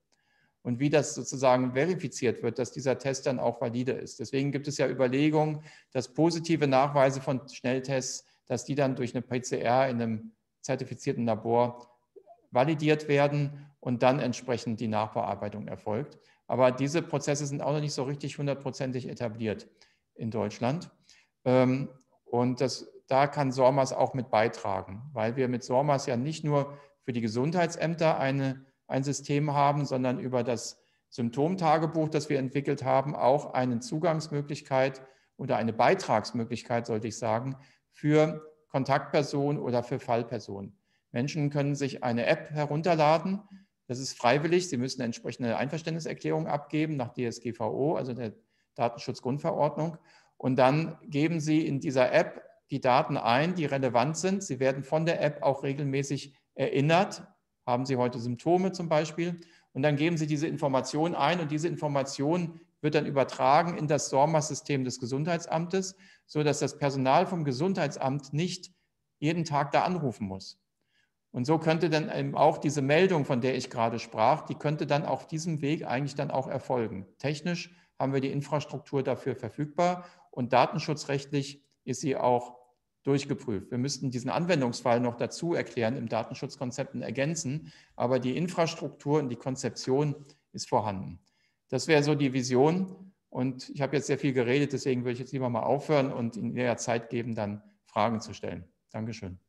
Und wie das sozusagen verifiziert wird, dass dieser Test dann auch valide ist. Deswegen gibt es ja Überlegungen, dass positive Nachweise von Schnelltests, dass die dann durch eine PCR in einem zertifizierten Labor validiert werden und dann entsprechend die Nachbearbeitung erfolgt. Aber diese Prozesse sind auch noch nicht so richtig hundertprozentig etabliert in Deutschland. Ähm, Und das, da kann SORMAS auch mit beitragen, weil wir mit SORMAS ja nicht nur für die Gesundheitsämter eine, ein System haben, sondern über das Symptomtagebuch, das wir entwickelt haben, auch eine Zugangsmöglichkeit oder eine Beitragsmöglichkeit, sollte ich sagen, für Kontaktpersonen oder für Fallpersonen. Menschen können sich eine App herunterladen. Das ist freiwillig. Sie müssen entsprechende Einverständniserklärung abgeben nach DSGVO, also der Datenschutzgrundverordnung. Und dann geben Sie in dieser App die Daten ein, die relevant sind. Sie werden von der App auch regelmäßig erinnert. Haben Sie heute Symptome zum Beispiel? Und dann geben Sie diese Information ein und diese Information wird dann übertragen in das SORMA-System des Gesundheitsamtes, sodass das Personal vom Gesundheitsamt nicht jeden Tag da anrufen muss. Und so könnte dann eben auch diese Meldung, von der ich gerade sprach, die könnte dann auf diesem Weg eigentlich dann auch erfolgen. Technisch haben wir die Infrastruktur dafür verfügbar und datenschutzrechtlich ist sie auch durchgeprüft. Wir müssten diesen Anwendungsfall noch dazu erklären, im Datenschutzkonzept ergänzen, aber die Infrastruktur und die Konzeption ist vorhanden. Das wäre so die Vision. Und ich habe jetzt sehr viel geredet, deswegen würde ich jetzt lieber mal aufhören und Ihnen eher Zeit geben, dann Fragen zu stellen. Dankeschön.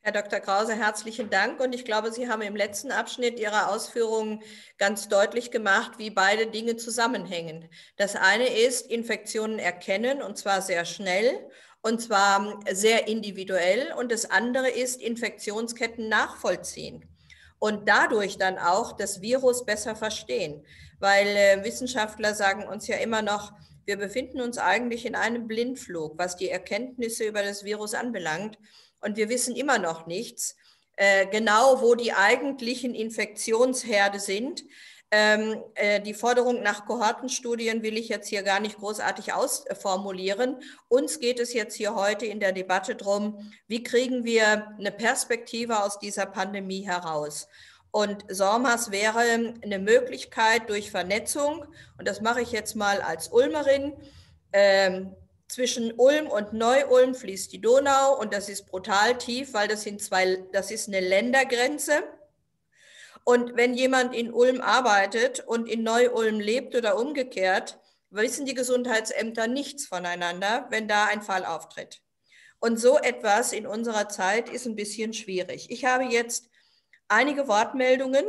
Herr Dr. Krause, herzlichen Dank. Und ich glaube, Sie haben im letzten Abschnitt Ihrer Ausführungen ganz deutlich gemacht, wie beide Dinge zusammenhängen. Das eine ist Infektionen erkennen, und zwar sehr schnell, und zwar sehr individuell. Und das andere ist Infektionsketten nachvollziehen und dadurch dann auch das Virus besser verstehen. Weil äh, Wissenschaftler sagen uns ja immer noch, wir befinden uns eigentlich in einem Blindflug, was die Erkenntnisse über das Virus anbelangt. Und wir wissen immer noch nichts äh, genau, wo die eigentlichen Infektionsherde sind. Ähm, äh, die Forderung nach Kohortenstudien will ich jetzt hier gar nicht großartig ausformulieren. Uns geht es jetzt hier heute in der Debatte darum, wie kriegen wir eine Perspektive aus dieser Pandemie heraus. Und SORMAS wäre eine Möglichkeit durch Vernetzung, und das mache ich jetzt mal als Ulmerin, ähm, zwischen Ulm und Neu-Ulm fließt die Donau und das ist brutal tief, weil das sind zwei, das ist eine Ländergrenze. Und wenn jemand in Ulm arbeitet und in Neu-Ulm lebt oder umgekehrt, wissen die Gesundheitsämter nichts voneinander, wenn da ein Fall auftritt. Und so etwas in unserer Zeit ist ein bisschen schwierig. Ich habe jetzt einige Wortmeldungen.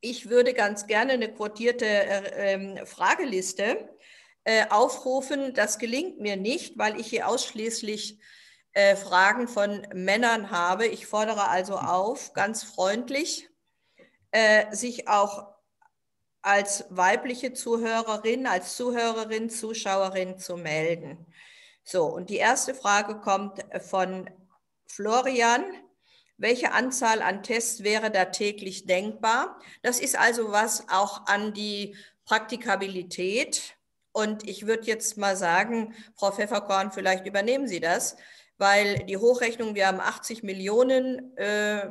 Ich würde ganz gerne eine quotierte äh, ähm, Frageliste äh, aufrufen. Das gelingt mir nicht, weil ich hier ausschließlich äh, Fragen von Männern habe. Ich fordere also auf, ganz freundlich äh, sich auch als weibliche Zuhörerin, als Zuhörerin, Zuschauerin zu melden. So, und die erste Frage kommt von Florian. Welche Anzahl an Tests wäre da täglich denkbar? Das ist also was auch an die Praktikabilität. Und ich würde jetzt mal sagen, Frau Pfefferkorn, vielleicht übernehmen Sie das, weil die Hochrechnung, wir haben 80 Millionen äh,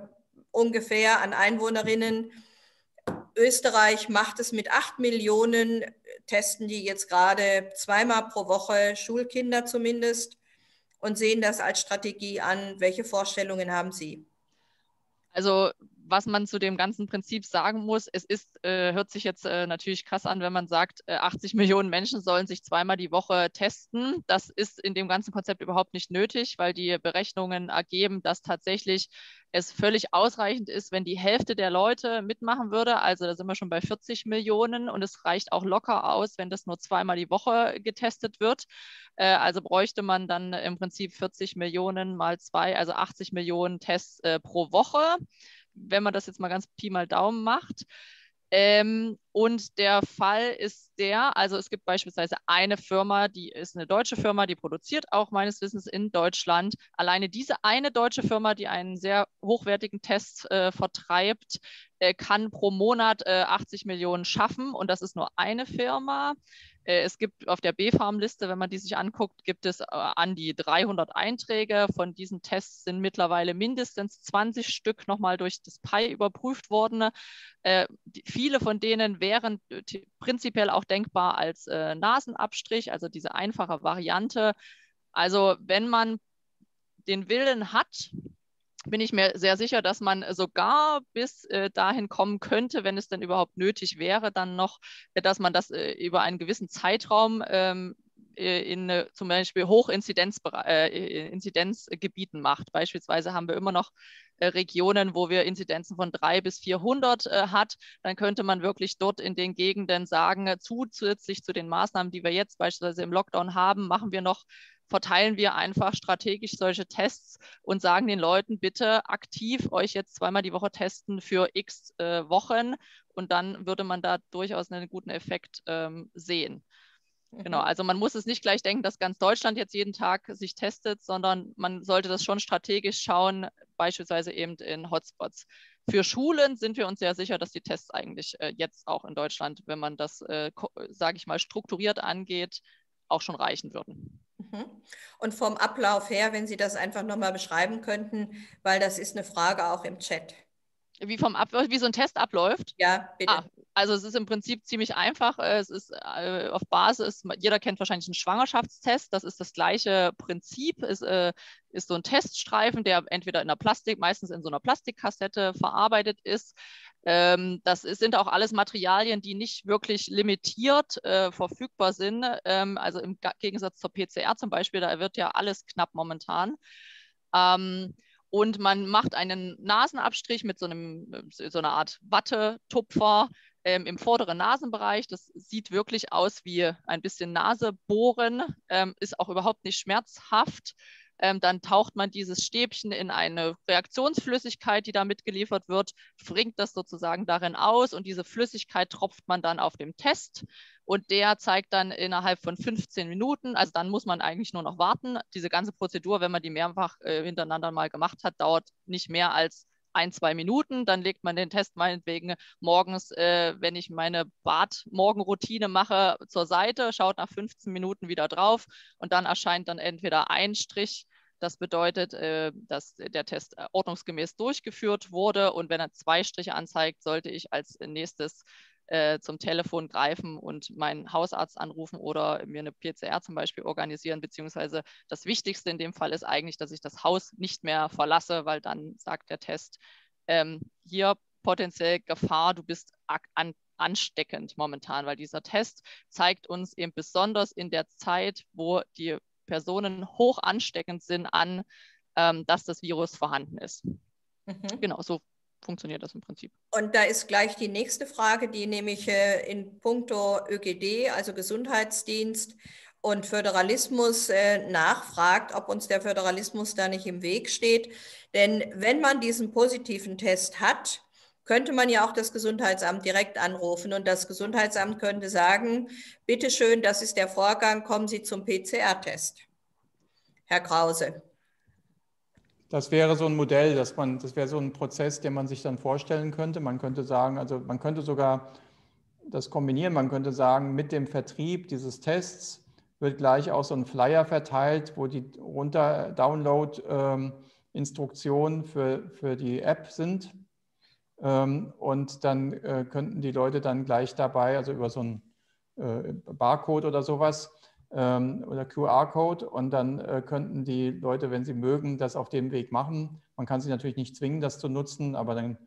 ungefähr an Einwohnerinnen. Österreich macht es mit acht Millionen, testen die jetzt gerade zweimal pro Woche Schulkinder zumindest und sehen das als Strategie an. Welche Vorstellungen haben Sie? Also was man zu dem ganzen Prinzip sagen muss, es ist, äh, hört sich jetzt äh, natürlich krass an, wenn man sagt, äh, 80 Millionen Menschen sollen sich zweimal die Woche testen. Das ist in dem ganzen Konzept überhaupt nicht nötig, weil die Berechnungen ergeben, dass tatsächlich es völlig ausreichend ist, wenn die Hälfte der Leute mitmachen würde. Also da sind wir schon bei 40 Millionen und es reicht auch locker aus, wenn das nur zweimal die Woche getestet wird. Äh, also bräuchte man dann im Prinzip 40 Millionen mal zwei, also 80 Millionen Tests äh, pro Woche wenn man das jetzt mal ganz Pi mal Daumen macht. Ähm, und der Fall ist der, also es gibt beispielsweise eine Firma, die ist eine deutsche Firma, die produziert auch meines Wissens in Deutschland. Alleine diese eine deutsche Firma, die einen sehr hochwertigen Test äh, vertreibt, kann pro Monat äh, 80 Millionen schaffen und das ist nur eine Firma. Äh, es gibt auf der B-Farm-Liste, wenn man die sich anguckt, gibt es äh, an die 300 Einträge. Von diesen Tests sind mittlerweile mindestens 20 Stück nochmal durch das PI überprüft worden. Äh, viele von denen wären prinzipiell auch denkbar als Nasenabstrich, also diese einfache Variante. Also wenn man den Willen hat, bin ich mir sehr sicher, dass man sogar bis äh, dahin kommen könnte, wenn es denn überhaupt nötig wäre, dann noch, äh, dass man das äh, über einen gewissen Zeitraum ähm, äh, in äh, zum Beispiel Hochinzidenzgebieten macht. Beispielsweise haben wir immer noch Regionen, wo wir Inzidenzen von 300 bis 400 hat. Dann könnte man wirklich dort in den Gegenden sagen, zusätzlich zu den Maßnahmen, die wir jetzt beispielsweise im Lockdown haben, machen wir noch verteilen wir einfach strategisch solche Tests und sagen den Leuten, bitte aktiv euch jetzt zweimal die Woche testen für x äh, Wochen und dann würde man da durchaus einen guten Effekt ähm, sehen. Genau, mhm. also man muss es nicht gleich denken, dass ganz Deutschland jetzt jeden Tag sich testet, sondern man sollte das schon strategisch schauen, beispielsweise eben in Hotspots. Für Schulen sind wir uns sehr sicher, dass die Tests eigentlich äh, jetzt auch in Deutschland, wenn man das, äh, sage ich mal, strukturiert angeht, auch schon reichen würden. Mhm. Und vom Ablauf her, wenn Sie das einfach nochmal beschreiben könnten, weil das ist eine Frage auch im Chat. Wie, vom Ablauf, wie so ein Test abläuft? Ja, bitte. Ah, also es ist im Prinzip ziemlich einfach. Es ist äh, auf Basis, jeder kennt wahrscheinlich einen Schwangerschaftstest, das ist das gleiche Prinzip, es äh, ist so ein Teststreifen, der entweder in einer Plastik, meistens in so einer Plastikkassette verarbeitet ist. Ähm, das ist, sind auch alles Materialien, die nicht wirklich limitiert äh, verfügbar sind. Ähm, also im Gegensatz zur PCR zum Beispiel, da wird ja alles knapp momentan. Ähm, und man macht einen Nasenabstrich mit so, einem, so einer Art Wattetupfer ähm, im vorderen Nasenbereich. Das sieht wirklich aus wie ein bisschen Nase bohren, ähm, ist auch überhaupt nicht schmerzhaft. Ähm, dann taucht man dieses Stäbchen in eine Reaktionsflüssigkeit, die da mitgeliefert wird, bringt das sozusagen darin aus und diese Flüssigkeit tropft man dann auf dem Test und der zeigt dann innerhalb von 15 Minuten, also dann muss man eigentlich nur noch warten. Diese ganze Prozedur, wenn man die mehrfach äh, hintereinander mal gemacht hat, dauert nicht mehr als ein, zwei Minuten. Dann legt man den Test meinetwegen morgens, äh, wenn ich meine Bad-Morgenroutine mache, zur Seite, schaut nach 15 Minuten wieder drauf und dann erscheint dann entweder ein Strich das bedeutet, äh, dass der Test äh, ordnungsgemäß durchgeführt wurde und wenn er zwei Striche anzeigt, sollte ich als nächstes äh, zum Telefon greifen und meinen Hausarzt anrufen oder mir eine PCR zum Beispiel organisieren, beziehungsweise das Wichtigste in dem Fall ist eigentlich, dass ich das Haus nicht mehr verlasse, weil dann sagt der Test, ähm, hier potenziell Gefahr, du bist an, ansteckend momentan, weil dieser Test zeigt uns eben besonders in der Zeit, wo die Personen hoch ansteckend sind, an, ähm, dass das Virus vorhanden ist. Mhm. Genau, so funktioniert das im Prinzip. Und da ist gleich die nächste Frage, die nämlich äh, in puncto ÖGD, also Gesundheitsdienst und Föderalismus äh, nachfragt, ob uns der Föderalismus da nicht im Weg steht. Denn wenn man diesen positiven Test hat, könnte man ja auch das Gesundheitsamt direkt anrufen und das Gesundheitsamt könnte sagen, bitte schön, das ist der Vorgang, kommen Sie zum PCR-Test. Herr Krause. Das wäre so ein Modell, dass man, das wäre so ein Prozess, den man sich dann vorstellen könnte. Man könnte sagen, also man könnte sogar das kombinieren. Man könnte sagen, mit dem Vertrieb dieses Tests wird gleich auch so ein Flyer verteilt, wo die runter Download-Instruktionen für, für die App sind ähm, und dann äh, könnten die Leute dann gleich dabei, also über so einen äh, Barcode oder sowas ähm, oder QR-Code und dann äh, könnten die Leute, wenn sie mögen, das auf dem Weg machen. Man kann sie natürlich nicht zwingen, das zu nutzen, aber dann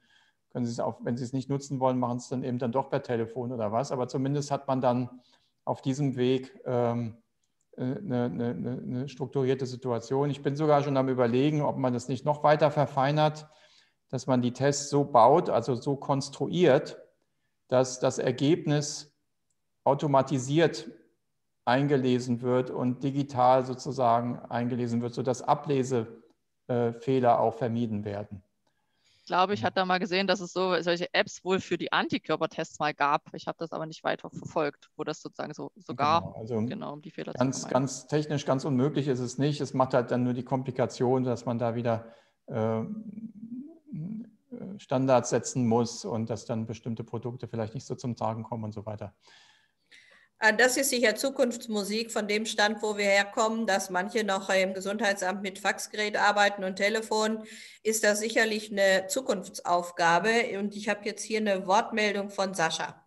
können sie es auch, wenn sie es nicht nutzen wollen, machen es dann eben dann doch per Telefon oder was. Aber zumindest hat man dann auf diesem Weg ähm, eine, eine, eine, strukturierte Situation. Ich bin sogar schon am Überlegen, ob man das nicht noch weiter verfeinert dass man die Tests so baut, also so konstruiert, dass das Ergebnis automatisiert eingelesen wird und digital sozusagen eingelesen wird, sodass Ablesefehler auch vermieden werden. Ich glaube, ich hatte da mal gesehen, dass es so solche Apps wohl für die Antikörpertests mal gab. Ich habe das aber nicht weiter verfolgt, wo das sozusagen so sogar genau, also genau um die Fehler ganz, zu Ganz technisch, ganz unmöglich ist es nicht. Es macht halt dann nur die Komplikation, dass man da wieder äh, Standards setzen muss und dass dann bestimmte Produkte vielleicht nicht so zum Tragen kommen und so weiter. Ah, das ist sicher Zukunftsmusik von dem Stand, wo wir herkommen, dass manche noch im Gesundheitsamt mit Faxgerät arbeiten und Telefon, ist das sicherlich eine Zukunftsaufgabe. Und ich habe jetzt hier eine Wortmeldung von Sascha.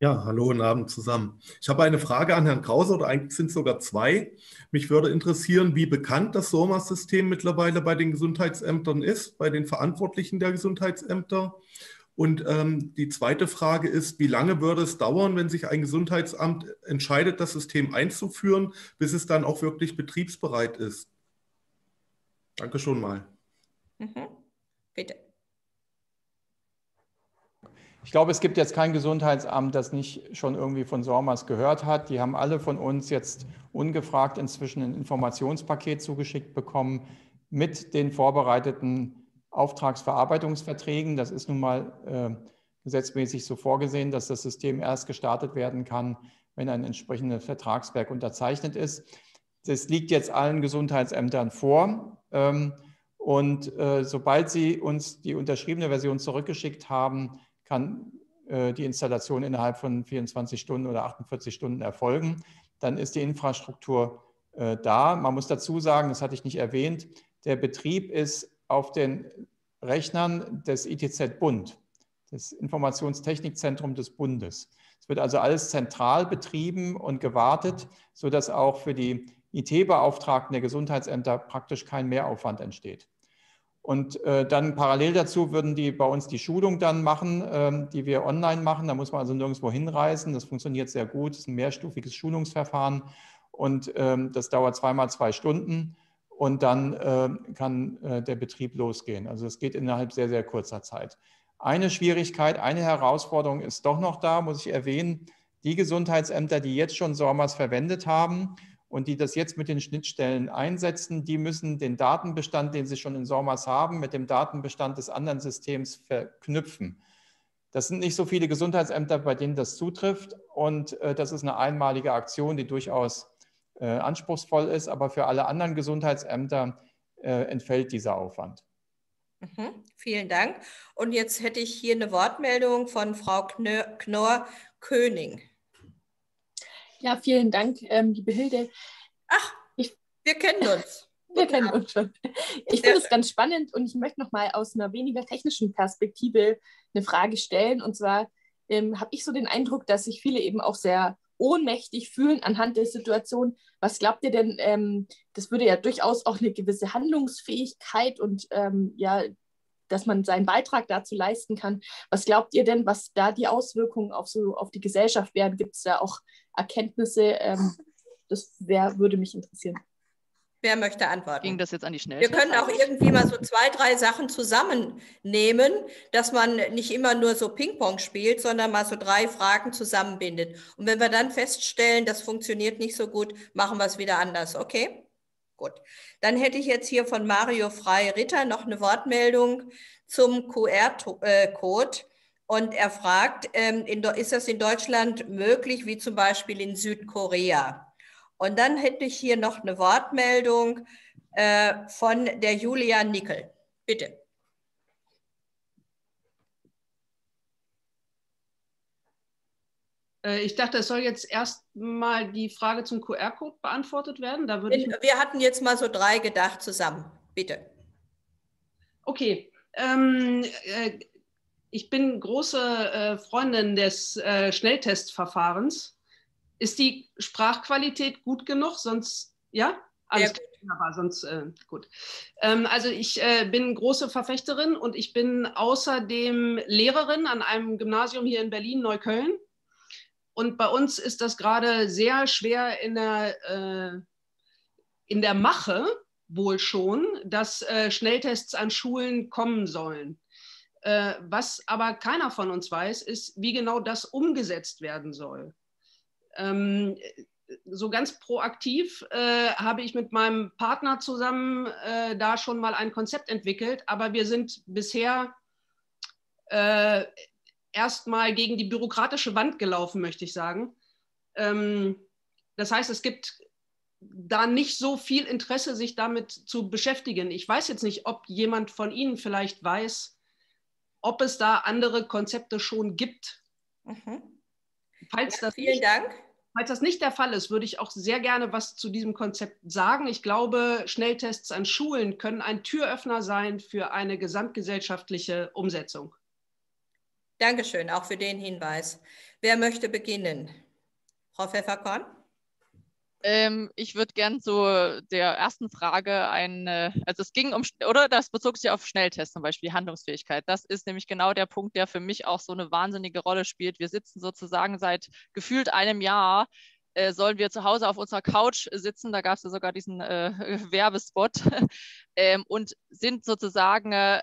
Ja, hallo und Abend zusammen. Ich habe eine Frage an Herrn Krause oder eigentlich sind es sogar zwei. Mich würde interessieren, wie bekannt das SORMA-System mittlerweile bei den Gesundheitsämtern ist, bei den Verantwortlichen der Gesundheitsämter. Und ähm, die zweite Frage ist, wie lange würde es dauern, wenn sich ein Gesundheitsamt entscheidet, das System einzuführen, bis es dann auch wirklich betriebsbereit ist? Danke schon mal. Mhm. Bitte. Ich glaube, es gibt jetzt kein Gesundheitsamt, das nicht schon irgendwie von SORMAS gehört hat. Die haben alle von uns jetzt ungefragt inzwischen ein Informationspaket zugeschickt bekommen mit den vorbereiteten Auftragsverarbeitungsverträgen. Das ist nun mal äh, gesetzmäßig so vorgesehen, dass das System erst gestartet werden kann, wenn ein entsprechendes Vertragswerk unterzeichnet ist. Das liegt jetzt allen Gesundheitsämtern vor. Ähm, und äh, sobald Sie uns die unterschriebene Version zurückgeschickt haben, kann äh, die Installation innerhalb von 24 Stunden oder 48 Stunden erfolgen. Dann ist die Infrastruktur äh, da. Man muss dazu sagen, das hatte ich nicht erwähnt, der Betrieb ist auf den Rechnern des ITZ Bund, des Informationstechnikzentrums des Bundes. Es wird also alles zentral betrieben und gewartet, sodass auch für die IT-Beauftragten der Gesundheitsämter praktisch kein Mehraufwand entsteht. Und äh, dann parallel dazu würden die bei uns die Schulung dann machen, ähm, die wir online machen. Da muss man also nirgendwo hinreisen. Das funktioniert sehr gut. Das ist ein mehrstufiges Schulungsverfahren und ähm, das dauert zweimal zwei Stunden und dann äh, kann äh, der Betrieb losgehen. Also es geht innerhalb sehr, sehr kurzer Zeit. Eine Schwierigkeit, eine Herausforderung ist doch noch da, muss ich erwähnen. Die Gesundheitsämter, die jetzt schon SORMAS verwendet haben, und die das jetzt mit den Schnittstellen einsetzen, die müssen den Datenbestand, den sie schon in SORMAS haben, mit dem Datenbestand des anderen Systems verknüpfen. Das sind nicht so viele Gesundheitsämter, bei denen das zutrifft. Und äh, das ist eine einmalige Aktion, die durchaus äh, anspruchsvoll ist. Aber für alle anderen Gesundheitsämter äh, entfällt dieser Aufwand. Mhm, vielen Dank. Und jetzt hätte ich hier eine Wortmeldung von Frau Knorr-König. Ja, vielen Dank, ähm, liebe Hilde. Ach, ich, wir kennen uns. wir kennen uns schon. Ich finde es ganz spannend und ich möchte noch mal aus einer weniger technischen Perspektive eine Frage stellen. Und zwar ähm, habe ich so den Eindruck, dass sich viele eben auch sehr ohnmächtig fühlen anhand der Situation. Was glaubt ihr denn, ähm, das würde ja durchaus auch eine gewisse Handlungsfähigkeit und ähm, ja, dass man seinen Beitrag dazu leisten kann. Was glaubt ihr denn, was da die Auswirkungen auf, so, auf die Gesellschaft wären? Gibt es da auch Erkenntnisse? Ähm, das wär, würde mich interessieren. Wer möchte antworten? Ging das jetzt an die Schnellste? Wir können auch irgendwie mal so zwei, drei Sachen zusammennehmen, dass man nicht immer nur so Ping-Pong spielt, sondern mal so drei Fragen zusammenbindet. Und wenn wir dann feststellen, das funktioniert nicht so gut, machen wir es wieder anders, okay? Gut. Dann hätte ich jetzt hier von Mario Frei-Ritter noch eine Wortmeldung zum QR-Code. Und er fragt, ähm, ist das in Deutschland möglich, wie zum Beispiel in Südkorea? Und dann hätte ich hier noch eine Wortmeldung äh, von der Julia Nickel. Bitte. Äh, ich dachte, es soll jetzt erst mal die Frage zum QR-Code beantwortet werden. Da würde Wir hatten jetzt mal so drei gedacht zusammen. Bitte. Okay. Ähm, äh, ich bin große äh, Freundin des äh, Schnelltestverfahrens. Ist die Sprachqualität gut genug? Sonst, ja? Alles klar, sonst äh, gut. Ähm, also ich äh, bin große Verfechterin und ich bin außerdem Lehrerin an einem Gymnasium hier in Berlin, Neukölln. Und bei uns ist das gerade sehr schwer in der, äh, in der Mache wohl schon, dass äh, Schnelltests an Schulen kommen sollen. Äh, was aber keiner von uns weiß, ist, wie genau das umgesetzt werden soll. Ähm, so ganz proaktiv äh, habe ich mit meinem Partner zusammen äh, da schon mal ein Konzept entwickelt, aber wir sind bisher äh, erstmal gegen die bürokratische Wand gelaufen, möchte ich sagen. Ähm, das heißt, es gibt da nicht so viel Interesse, sich damit zu beschäftigen. Ich weiß jetzt nicht, ob jemand von Ihnen vielleicht weiß, ob es da andere Konzepte schon gibt. Mhm. Falls, ja, das vielen Dank. Falls das nicht der Fall ist, würde ich auch sehr gerne was zu diesem Konzept sagen. Ich glaube, Schnelltests an Schulen können ein Türöffner sein für eine gesamtgesellschaftliche Umsetzung. Dankeschön, auch für den Hinweis. Wer möchte beginnen? Frau Pfefferkorn? Ähm, ich würde gern zu der ersten Frage ein, also es ging um, oder das bezog sich auf Schnelltests zum Beispiel, Handlungsfähigkeit. Das ist nämlich genau der Punkt, der für mich auch so eine wahnsinnige Rolle spielt. Wir sitzen sozusagen seit gefühlt einem Jahr äh, sollen wir zu Hause auf unserer Couch sitzen, da gab es ja sogar diesen äh, Werbespot, ähm, und sind sozusagen äh,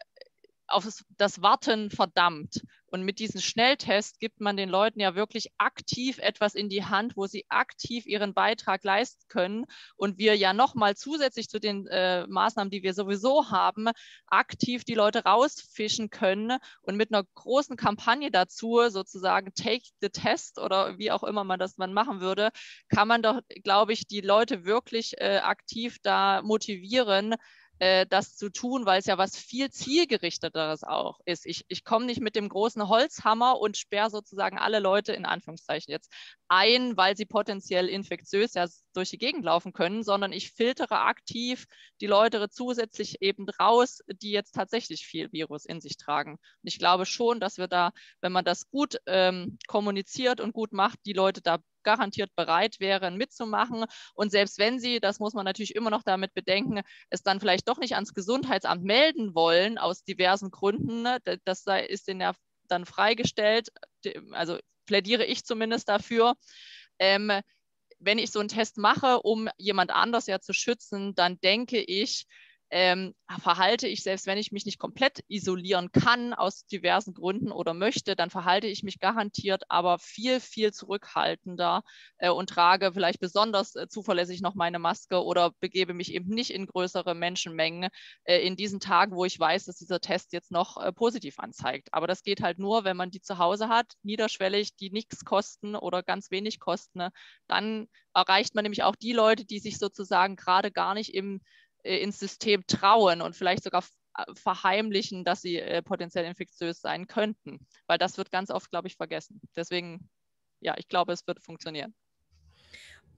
auf das Warten verdammt. Und mit diesem Schnelltest gibt man den Leuten ja wirklich aktiv etwas in die Hand, wo sie aktiv ihren Beitrag leisten können. Und wir ja nochmal zusätzlich zu den äh, Maßnahmen, die wir sowieso haben, aktiv die Leute rausfischen können und mit einer großen Kampagne dazu, sozusagen Take the Test oder wie auch immer man das man machen würde, kann man doch, glaube ich, die Leute wirklich äh, aktiv da motivieren, äh, das zu tun, weil es ja was viel zielgerichteteres auch ist. Ich, ich komme nicht mit dem großen Holzhammer und sperre sozusagen alle Leute in Anführungszeichen jetzt ein, weil sie potenziell infektiös ja durch die Gegend laufen können, sondern ich filtere aktiv die Leute zusätzlich eben raus, die jetzt tatsächlich viel Virus in sich tragen. Und ich glaube schon, dass wir da, wenn man das gut ähm, kommuniziert und gut macht, die Leute da garantiert bereit wären, mitzumachen. Und selbst wenn sie, das muss man natürlich immer noch damit bedenken, es dann vielleicht doch nicht ans Gesundheitsamt melden wollen, aus diversen Gründen, ne, das ist ihnen ja dann freigestellt, also plädiere ich zumindest dafür. Ähm, wenn ich so einen Test mache, um jemand anders ja zu schützen, dann denke ich, ähm, verhalte ich, selbst wenn ich mich nicht komplett isolieren kann aus diversen Gründen oder möchte, dann verhalte ich mich garantiert aber viel, viel zurückhaltender äh, und trage vielleicht besonders äh, zuverlässig noch meine Maske oder begebe mich eben nicht in größere Menschenmengen äh, in diesen Tagen, wo ich weiß, dass dieser Test jetzt noch äh, positiv anzeigt. Aber das geht halt nur, wenn man die zu Hause hat, niederschwellig, die nichts kosten oder ganz wenig kosten. Ne? Dann erreicht man nämlich auch die Leute, die sich sozusagen gerade gar nicht im ins System trauen und vielleicht sogar äh, verheimlichen, dass sie äh, potenziell infektiös sein könnten. Weil das wird ganz oft, glaube ich, vergessen. Deswegen, ja, ich glaube, es wird funktionieren.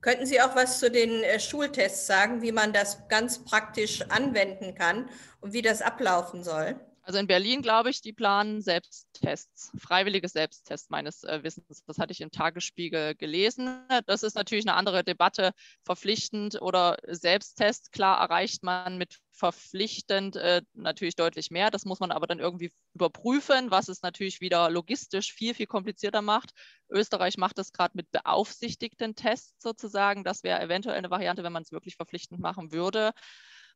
Könnten Sie auch was zu den äh, Schultests sagen, wie man das ganz praktisch anwenden kann und wie das ablaufen soll? Also in Berlin, glaube ich, die planen Selbsttests, freiwillige Selbsttests meines äh, Wissens. Das hatte ich im Tagesspiegel gelesen. Das ist natürlich eine andere Debatte, verpflichtend oder Selbsttest. Klar erreicht man mit verpflichtend äh, natürlich deutlich mehr. Das muss man aber dann irgendwie überprüfen, was es natürlich wieder logistisch viel, viel komplizierter macht. Österreich macht das gerade mit beaufsichtigten Tests sozusagen. Das wäre eventuell eine Variante, wenn man es wirklich verpflichtend machen würde.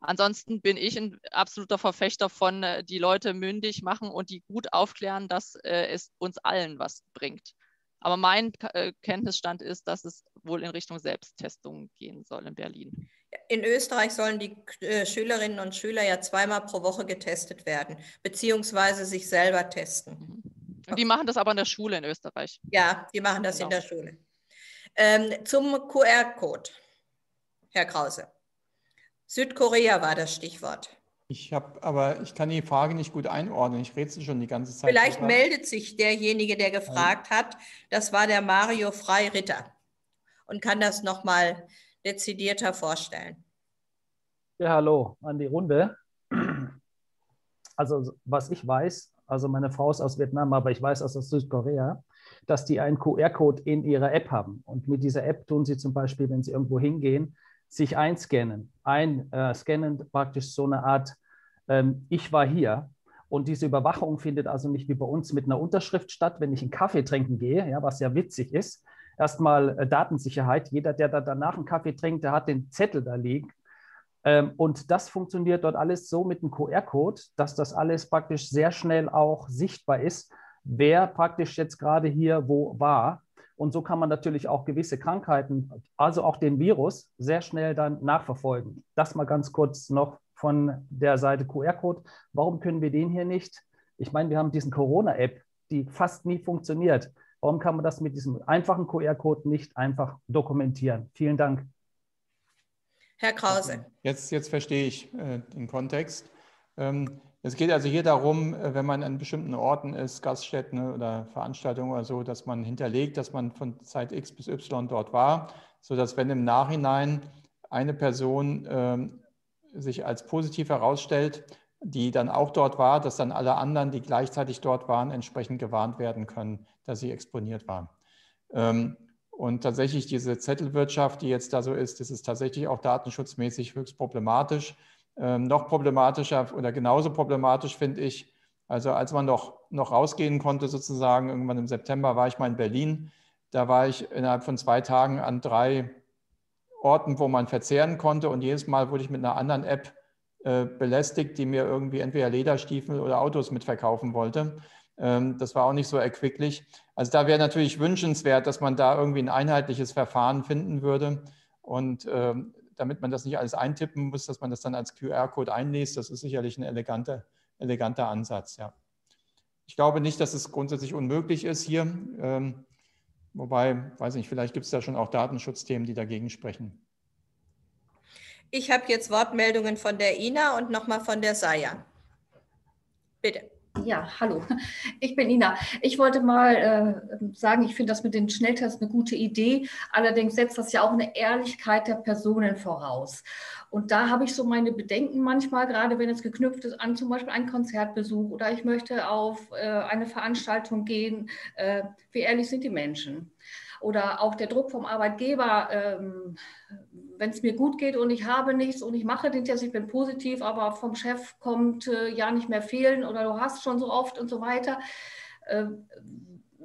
Ansonsten bin ich ein absoluter Verfechter von, äh, die Leute mündig machen und die gut aufklären, dass äh, es uns allen was bringt. Aber mein äh, Kenntnisstand ist, dass es wohl in Richtung Selbsttestung gehen soll in Berlin. In Österreich sollen die äh, Schülerinnen und Schüler ja zweimal pro Woche getestet werden, beziehungsweise sich selber testen. Mhm. Die machen das aber in der Schule in Österreich. Ja, die machen das genau. in der Schule. Ähm, zum QR-Code, Herr Krause. Südkorea war das Stichwort. Ich habe, aber ich kann die Frage nicht gut einordnen. Ich rätsel schon die ganze Zeit. Vielleicht drüber. meldet sich derjenige, der gefragt hat. Das war der Mario Freiritter und kann das nochmal dezidierter vorstellen. Ja, hallo an die Runde. Also was ich weiß, also meine Frau ist aus Vietnam, aber ich weiß aus Südkorea, dass die einen QR-Code in ihrer App haben. Und mit dieser App tun sie zum Beispiel, wenn sie irgendwo hingehen, sich einscannen. Einscannen äh, praktisch so eine Art, ähm, ich war hier. Und diese Überwachung findet also nicht wie bei uns mit einer Unterschrift statt, wenn ich einen Kaffee trinken gehe, ja, was ja witzig ist. Erstmal äh, Datensicherheit. Jeder, der da danach einen Kaffee trinkt, der hat den Zettel da liegen. Ähm, und das funktioniert dort alles so mit einem QR-Code, dass das alles praktisch sehr schnell auch sichtbar ist, wer praktisch jetzt gerade hier wo war. Und so kann man natürlich auch gewisse Krankheiten, also auch den Virus, sehr schnell dann nachverfolgen. Das mal ganz kurz noch von der Seite QR-Code. Warum können wir den hier nicht? Ich meine, wir haben diesen Corona-App, die fast nie funktioniert. Warum kann man das mit diesem einfachen QR-Code nicht einfach dokumentieren? Vielen Dank. Herr Krause. Jetzt, jetzt verstehe ich äh, den Kontext. Ähm, es geht also hier darum, äh, wenn man an bestimmten Orten ist, Gaststätten oder Veranstaltungen oder so, dass man hinterlegt, dass man von Zeit X bis Y dort war, sodass wenn im Nachhinein eine Person ähm, sich als positiv herausstellt, die dann auch dort war, dass dann alle anderen, die gleichzeitig dort waren, entsprechend gewarnt werden können, dass sie exponiert waren. Ähm, Und tatsächlich diese Zettelwirtschaft, die jetzt da so ist, das ist tatsächlich auch datenschutzmäßig höchst problematisch. Ähm, noch problematischer oder genauso problematisch finde ich, also als man noch, noch rausgehen konnte, sozusagen, irgendwann im September war ich mal in Berlin. Da war ich innerhalb von zwei Tagen an drei Orten, wo man verzehren konnte. Und jedes Mal wurde ich mit einer anderen App äh, belästigt, die mir irgendwie entweder Lederstiefel oder Autos mitverkaufen wollte. Ähm, das war auch nicht so erquicklich. Also da wäre natürlich wünschenswert, dass man da irgendwie ein einheitliches Verfahren finden würde. Und ähm, damit man das nicht alles eintippen muss, dass man das dann als QR-Code einliest, das ist sicherlich ein eleganter, eleganter Ansatz. Ja. Ich glaube nicht, dass es grundsätzlich unmöglich ist hier. Ähm, wobei, weiß nicht, vielleicht gibt es da schon auch Datenschutzthemen, die dagegen sprechen. Ich habe jetzt Wortmeldungen von der Ina und nochmal von der Saya. Bitte. Ja, hallo. Ich bin Ina. Ich wollte mal äh, sagen, ich finde das mit den Schnelltests eine gute Idee. Allerdings setzt das ja auch eine Ehrlichkeit der Personen voraus. Und da habe ich so meine Bedenken manchmal, gerade wenn es geknüpft ist an zum Beispiel einen Konzertbesuch oder ich möchte auf äh, eine Veranstaltung gehen. Äh, wie ehrlich sind die Menschen? Oder auch der Druck vom Arbeitgeber. Ähm, wenn es mir gut geht und ich habe nichts und ich mache den Test, ich bin positiv, aber vom Chef kommt äh, ja nicht mehr fehlen oder du hast schon so oft und so weiter. Äh,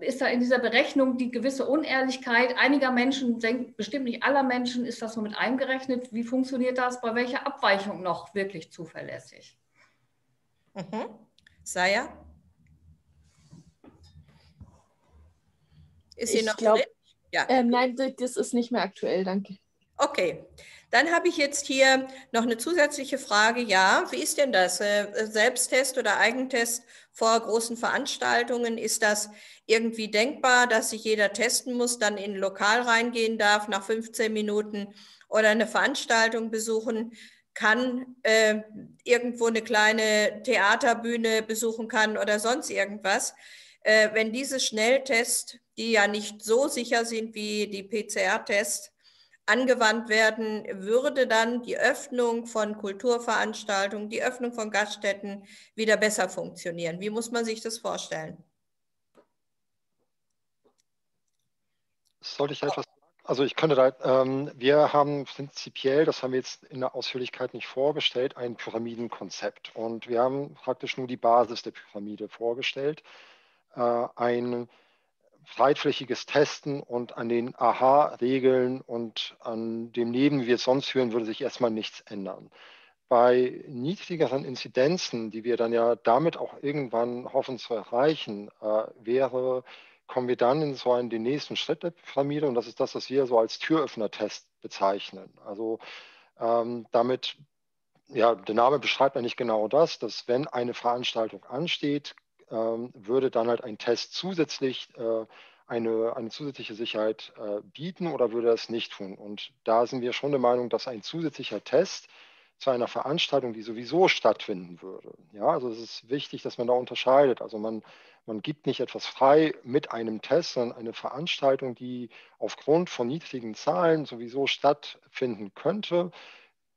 ist da in dieser Berechnung die gewisse Unehrlichkeit einiger Menschen, bestimmt nicht aller Menschen, ist das so mit eingerechnet? Wie funktioniert das? Bei welcher Abweichung noch wirklich zuverlässig? Mhm. Saya? Ist sie noch glaub, drin? Ja. Ähm, nein, das ist nicht mehr aktuell, danke. Okay, dann habe ich jetzt hier noch eine zusätzliche Frage. Ja, wie ist denn das? Äh, Selbsttest oder Eigentest vor großen Veranstaltungen? Ist das irgendwie denkbar, dass sich jeder testen muss, dann in ein Lokal reingehen darf nach 15 Minuten oder eine Veranstaltung besuchen kann, äh, irgendwo eine kleine Theaterbühne besuchen kann oder sonst irgendwas? Äh, wenn diese Schnelltests, die ja nicht so sicher sind wie die PCR-Tests, angewandt werden, würde dann die Öffnung von Kulturveranstaltungen, die Öffnung von Gaststätten wieder besser funktionieren. Wie muss man sich das vorstellen? Sollte ich etwas sagen? Also ich könnte da, ähm, wir haben prinzipiell, das haben wir jetzt in der Ausführlichkeit nicht vorgestellt, ein Pyramidenkonzept. Und wir haben praktisch nur die Basis der Pyramide vorgestellt. Äh, ein breitflächiges Testen und an den AHA-Regeln und an dem Leben, wie wir es sonst führen, würde sich erstmal nichts ändern. Bei niedrigeren Inzidenzen, die wir dann ja damit auch irgendwann hoffen zu erreichen, äh, wäre, kommen wir dann in so einen den nächsten Schritt der Pyramide und das ist das, was wir so als Türöffner-Test bezeichnen. Also ähm, damit, ja, der Name beschreibt ja nicht genau das, dass wenn eine Veranstaltung ansteht, würde dann halt ein Test zusätzlich äh, eine, eine zusätzliche Sicherheit äh, bieten oder würde es nicht tun? Und da sind wir schon der Meinung, dass ein zusätzlicher Test zu einer Veranstaltung, die sowieso stattfinden würde. Ja, also es ist wichtig, dass man da unterscheidet. Also man, man gibt nicht etwas frei mit einem Test, sondern eine Veranstaltung, die aufgrund von niedrigen Zahlen sowieso stattfinden könnte,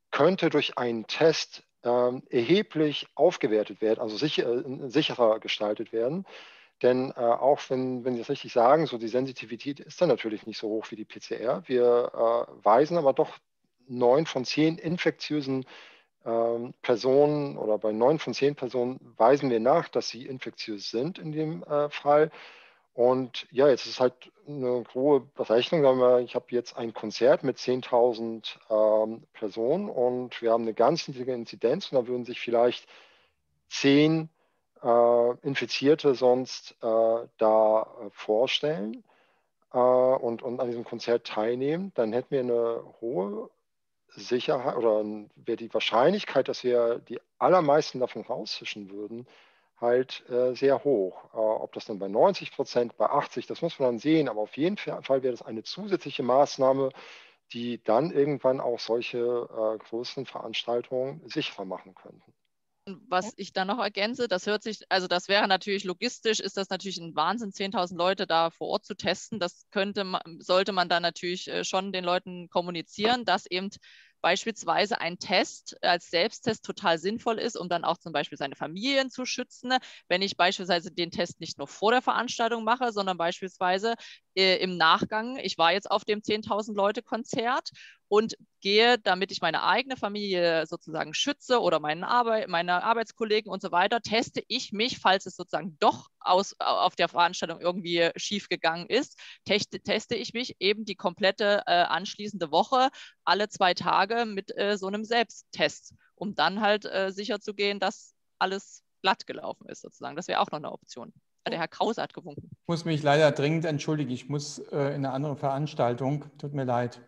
könnte durch einen Test ähm, erheblich aufgewertet werden, also sicher, äh, sicherer gestaltet werden. Denn äh, auch wenn, wenn Sie es richtig sagen, so die Sensitivität ist dann natürlich nicht so hoch wie die PCR. Wir äh, weisen aber doch neun von zehn infektiösen ähm, Personen oder bei neun von zehn Personen weisen wir nach, dass sie infektiös sind in dem äh, Fall. Und ja, jetzt ist halt eine grobe Berechnung. Ich habe jetzt ein Konzert mit 10.000 ähm, Personen und wir haben eine ganz niedrige Inzidenz und da würden sich vielleicht zehn äh, Infizierte sonst äh, da äh, vorstellen äh, und, und an diesem Konzert teilnehmen. Dann hätten wir eine hohe Sicherheit oder wäre die Wahrscheinlichkeit, dass wir die allermeisten davon rausfischen würden, halt äh, sehr hoch. Äh, ob das dann bei 90 Prozent, bei 80, das muss man dann sehen, aber auf jeden Fall wäre das eine zusätzliche Maßnahme, die dann irgendwann auch solche äh, größeren Veranstaltungen sicherer machen könnten. Was ich da noch ergänze, das hört sich, also das wäre natürlich logistisch, ist das natürlich ein Wahnsinn, 10.000 Leute da vor Ort zu testen. Das könnte, sollte man dann natürlich äh, schon den Leuten kommunizieren, dass eben beispielsweise ein Test als Selbsttest total sinnvoll ist, um dann auch zum Beispiel seine Familien zu schützen. Wenn ich beispielsweise den Test nicht nur vor der Veranstaltung mache, sondern beispielsweise äh, im Nachgang, ich war jetzt auf dem 10.000 Leute Konzert und gehe, damit ich meine eigene Familie sozusagen schütze oder meinen Arbeit, meine Arbeitskollegen und so weiter, teste ich mich, falls es sozusagen doch aus, auf der Veranstaltung irgendwie schief gegangen ist, teste, teste ich mich eben die komplette äh, anschließende Woche alle zwei Tage mit äh, so einem Selbsttest, um dann halt äh, sicher zu gehen, dass alles glatt gelaufen ist sozusagen. Das wäre auch noch eine Option. Der Herr Krause hat gewunken. Ich muss mich leider dringend entschuldigen. Ich muss äh, in eine andere Veranstaltung. Tut mir leid.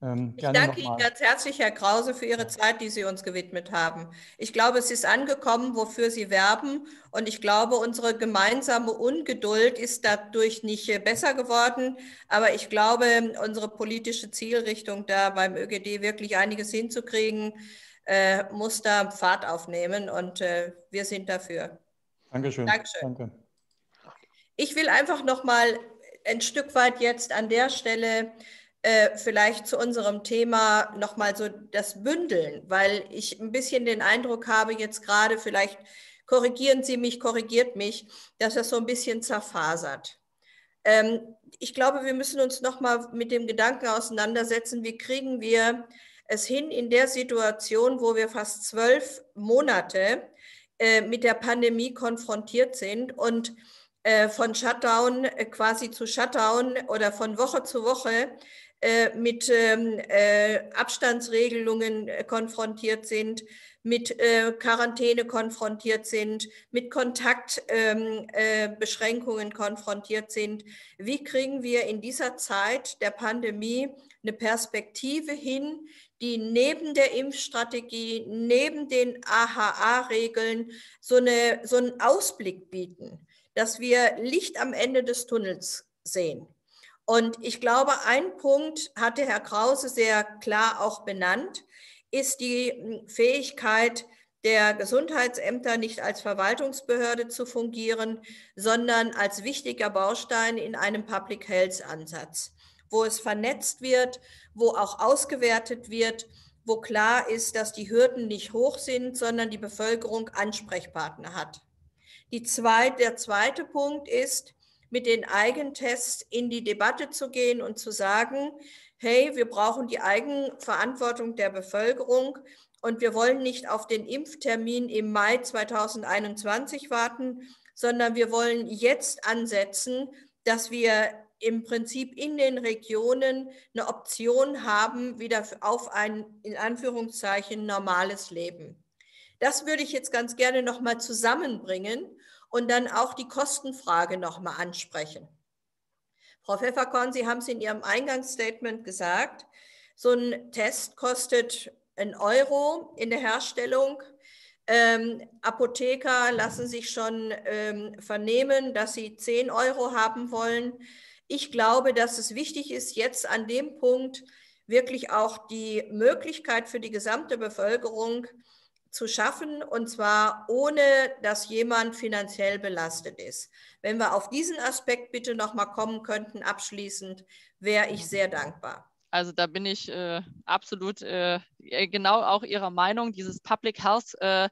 Ähm, ich danke Ihnen ganz herzlich, Herr Krause, für Ihre Zeit, die Sie uns gewidmet haben. Ich glaube, es ist angekommen, wofür Sie werben. Und ich glaube, unsere gemeinsame Ungeduld ist dadurch nicht äh, besser geworden. Aber ich glaube, unsere politische Zielrichtung, da beim ÖGD wirklich einiges hinzukriegen, äh, muss da Fahrt aufnehmen. Und äh, wir sind dafür. Dankeschön. Dankeschön. Danke. Ich will einfach noch mal ein Stück weit jetzt an der Stelle äh, vielleicht zu unserem Thema nochmal so das Bündeln, weil ich ein bisschen den Eindruck habe, jetzt gerade vielleicht korrigieren Sie mich, korrigiert mich, dass das so ein bisschen zerfasert. Ähm, ich glaube, wir müssen uns nochmal mit dem Gedanken auseinandersetzen, wie kriegen wir es hin in der Situation, wo wir fast zwölf Monate äh, mit der Pandemie konfrontiert sind und von Shutdown äh, quasi zu Shutdown oder von Woche zu Woche äh, mit ähm, äh, Abstandsregelungen äh, konfrontiert sind, mit Quarantäne konfrontiert sind, mit Kontaktbeschränkungen ähm, konfrontiert sind. Wie kriegen wir in dieser Zeit der Pandemie eine Perspektive hin, die neben der Impfstrategie, neben den AHA-Regeln so, eine, so einen Ausblick bieten, dass wir Licht am Ende des Tunnels sehen? Und ich glaube, ein Punkt hatte Herr Krause sehr klar auch benannt, ist die hm, Fähigkeit der Gesundheitsämter nicht als Verwaltungsbehörde zu fungieren, sondern als wichtiger Baustein in einem Public Health Ansatz, wo es vernetzt wird, wo auch ausgewertet wird, wo klar ist, dass die Hürden nicht hoch sind, sondern die Bevölkerung Ansprechpartner hat. Die zwei, der zweite Punkt ist, mit den Eigentests in die Debatte zu gehen und zu sagen, hey, wir brauchen die Eigenverantwortung der Bevölkerung und wir wollen nicht auf den Impftermin im Mai 2021 warten, sondern wir wollen jetzt ansetzen, dass wir im Prinzip in den Regionen eine Option haben, wieder auf ein in Anführungszeichen normales Leben. Das würde ich jetzt ganz gerne noch mal zusammenbringen und dann auch die Kostenfrage nochmal ansprechen. Frau Pfefferkorn, Sie haben es in Ihrem Eingangsstatement gesagt, so ein Test kostet ein Euro in der Herstellung. Ähm, Apotheker lassen sich schon ähm, vernehmen, dass sie 10 Euro haben wollen. Ich glaube, dass es wichtig ist, jetzt an dem Punkt wirklich auch die Möglichkeit für die gesamte Bevölkerung zu schaffen und zwar ohne, dass jemand finanziell belastet ist. Wenn wir auf diesen Aspekt bitte noch mal kommen könnten, abschließend, wäre ich sehr dankbar. Also da bin ich äh, absolut äh, genau auch Ihrer Meinung. Dieses Public Health äh,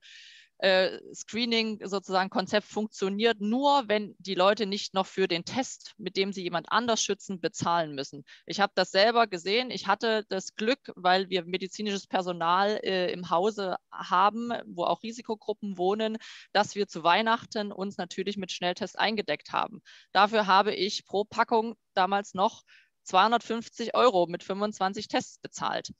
äh, Screening sozusagen Konzept funktioniert nur, wenn die Leute nicht noch für den Test, mit dem sie jemand anders schützen, bezahlen müssen. Ich habe das selber gesehen. Ich hatte das Glück, weil wir medizinisches Personal äh, im Hause haben, wo auch Risikogruppen wohnen, dass wir zu Weihnachten uns natürlich mit Schnelltest eingedeckt haben. Dafür habe ich pro Packung damals noch 250 Euro mit 25 Tests bezahlt.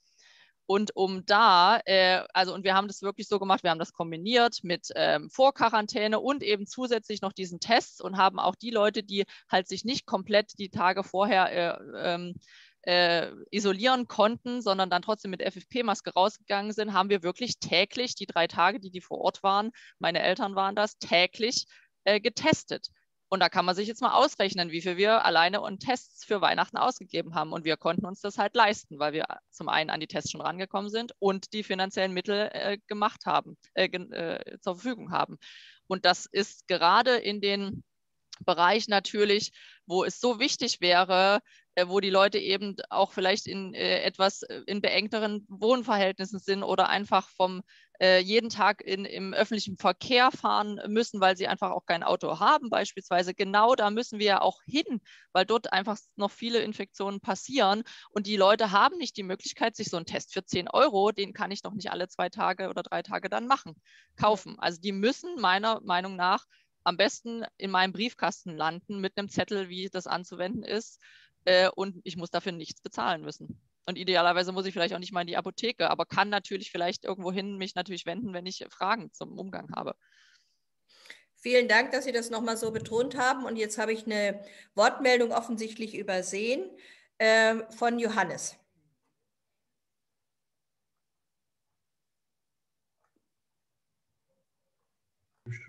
Und um da, äh, also und wir haben das wirklich so gemacht, wir haben das kombiniert mit ähm, Vorquarantäne und eben zusätzlich noch diesen Tests und haben auch die Leute, die halt sich nicht komplett die Tage vorher äh, ähm, äh, isolieren konnten, sondern dann trotzdem mit FFP-Maske rausgegangen sind, haben wir wirklich täglich die drei Tage, die die vor Ort waren, meine Eltern waren das, täglich äh, getestet. Und da kann man sich jetzt mal ausrechnen, wie viel wir alleine und Tests für Weihnachten ausgegeben haben. Und wir konnten uns das halt leisten, weil wir zum einen an die Tests schon rangekommen sind und die finanziellen Mittel äh, gemacht haben, äh, äh, zur Verfügung haben. Und das ist gerade in den Bereich natürlich, wo es so wichtig wäre, äh, wo die Leute eben auch vielleicht in äh, etwas äh, in beengteren Wohnverhältnissen sind oder einfach vom äh, jeden Tag in, im öffentlichen Verkehr fahren müssen, weil sie einfach auch kein Auto haben beispielsweise. Genau da müssen wir ja auch hin, weil dort einfach noch viele Infektionen passieren und die Leute haben nicht die Möglichkeit, sich so einen Test für 10 Euro, den kann ich doch nicht alle zwei Tage oder drei Tage dann machen, kaufen. Also die müssen meiner Meinung nach am besten in meinem Briefkasten landen mit einem Zettel, wie das anzuwenden ist. Äh, und ich muss dafür nichts bezahlen müssen. Und idealerweise muss ich vielleicht auch nicht mal in die Apotheke, aber kann natürlich vielleicht irgendwohin mich natürlich wenden, wenn ich Fragen zum Umgang habe. Vielen Dank, dass Sie das nochmal so betont haben. Und jetzt habe ich eine Wortmeldung offensichtlich übersehen äh, von Johannes.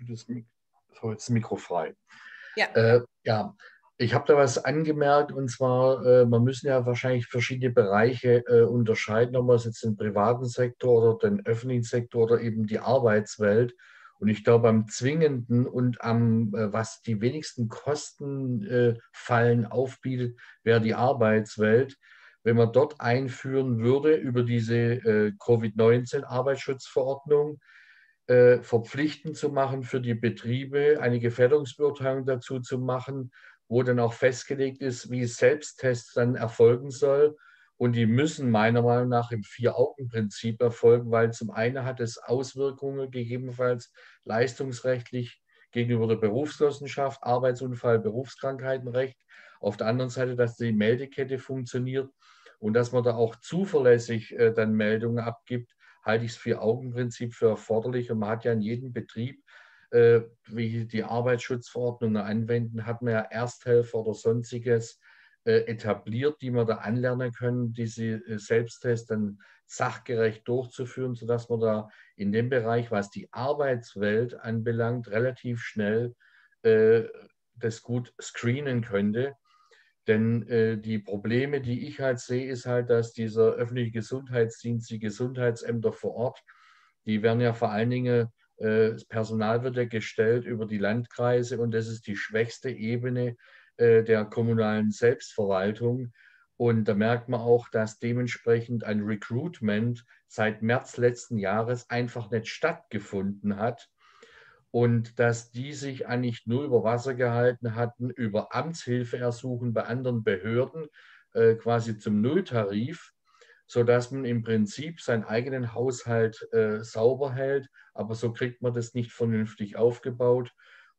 Das, das Mikro frei. Ja. Äh, ja, ich habe da was angemerkt und zwar, äh, man müssen ja wahrscheinlich verschiedene Bereiche äh, unterscheiden, ob man es jetzt den privaten Sektor oder den öffentlichen Sektor oder eben die Arbeitswelt. Und ich glaube, am zwingenden und am, äh, was die wenigsten Kostenfallen aufbietet, wäre die Arbeitswelt. Wenn man dort einführen würde über diese äh, Covid-19-Arbeitsschutzverordnung, äh, verpflichtend zu machen für die Betriebe, eine Gefährdungsbeurteilung dazu zu machen wo dann auch festgelegt ist, wie Selbsttests dann erfolgen soll. Und die müssen meiner Meinung nach im Vier-Augen-Prinzip erfolgen, weil zum einen hat es Auswirkungen gegebenenfalls leistungsrechtlich gegenüber der Berufsgenossenschaft, Arbeitsunfall, Berufskrankheitenrecht. Auf der anderen Seite, dass die Meldekette funktioniert und dass man da auch zuverlässig äh, dann Meldungen abgibt, halte ich das Vier-Augen-Prinzip für erforderlich. Und man hat ja in jedem Betrieb äh, wie die Arbeitsschutzverordnung anwenden, hat man ja Ersthelfer oder sonstiges äh, etabliert, die man da anlernen können, diese äh, Selbsttests dann sachgerecht durchzuführen, sodass man da in dem Bereich, was die Arbeitswelt anbelangt, relativ schnell äh, das gut screenen könnte. Denn äh, die Probleme, die ich halt sehe, ist halt, dass dieser öffentliche Gesundheitsdienst, die Gesundheitsämter vor Ort, die werden ja vor allen Dingen das Personal wird ja gestellt über die Landkreise und das ist die schwächste Ebene äh, der kommunalen Selbstverwaltung. Und da merkt man auch, dass dementsprechend ein Recruitment seit März letzten Jahres einfach nicht stattgefunden hat und dass die sich eigentlich nur über Wasser gehalten hatten, über Amtshilfeersuchen bei anderen Behörden, äh, quasi zum Nulltarif sodass man im Prinzip seinen eigenen Haushalt äh, sauber hält, aber so kriegt man das nicht vernünftig aufgebaut.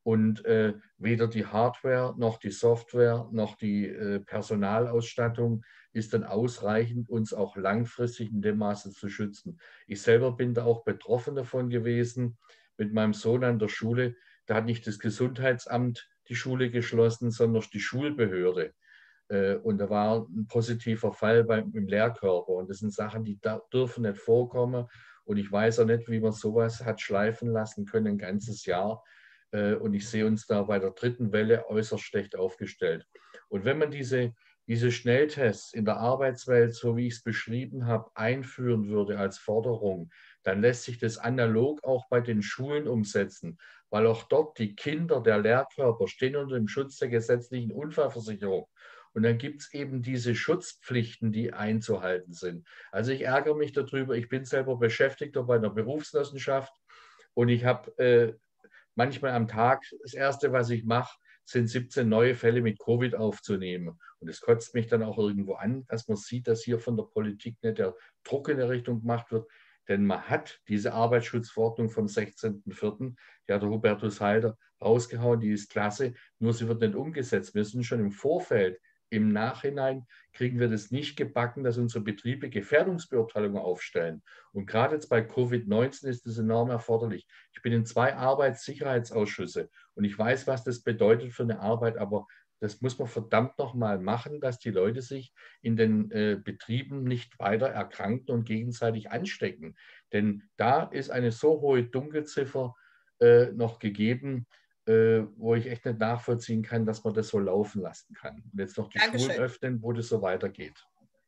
Und äh, weder die Hardware noch die Software noch die äh, Personalausstattung ist dann ausreichend, uns auch langfristig in dem Maße zu schützen. Ich selber bin da auch betroffen davon gewesen mit meinem Sohn an der Schule. Da hat nicht das Gesundheitsamt die Schule geschlossen, sondern die Schulbehörde. Äh, und da war ein positiver Fall beim, im Lehrkörper. Und das sind Sachen, die da, dürfen nicht vorkommen. Und ich weiß auch nicht, wie man sowas hat schleifen lassen können, ein ganzes Jahr. Äh, und ich sehe uns da bei der dritten Welle äußerst schlecht aufgestellt. Und wenn man diese, diese Schnelltests in der Arbeitswelt, so wie ich es beschrieben habe, einführen würde als Forderung, dann lässt sich das analog auch bei den Schulen umsetzen, weil auch dort die Kinder der Lehrkörper stehen unter dem Schutz der gesetzlichen Unfallversicherung. Und dann gibt es eben diese Schutzpflichten, die einzuhalten sind. Also ich ärgere mich darüber, ich bin selber Beschäftigter bei einer Berufsgenossenschaft und ich habe äh, manchmal am Tag, das Erste, was ich mache, sind 17 neue Fälle mit Covid aufzunehmen. Und es kotzt mich dann auch irgendwo an, dass man sieht, dass hier von der Politik nicht der Druck in der Richtung gemacht wird. Denn man hat diese Arbeitsschutzverordnung vom 16.04., die hat der Hubertus Heider rausgehauen, die ist klasse, nur sie wird nicht umgesetzt. Wir sind schon im Vorfeld im Nachhinein kriegen wir das nicht gebacken, dass unsere Betriebe Gefährdungsbeurteilungen aufstellen. Und gerade jetzt bei Covid-19 ist das enorm erforderlich. Ich bin in zwei Arbeitssicherheitsausschüsse und ich weiß, was das bedeutet für eine Arbeit, aber das muss man verdammt nochmal machen, dass die Leute sich in den äh, Betrieben nicht weiter erkranken und gegenseitig anstecken. Denn da ist eine so hohe Dunkelziffer äh, noch gegeben, äh, wo ich echt nicht nachvollziehen kann, dass man das so laufen lassen kann. Und jetzt noch die Dankeschön. Schulen öffnen, wo das so weitergeht.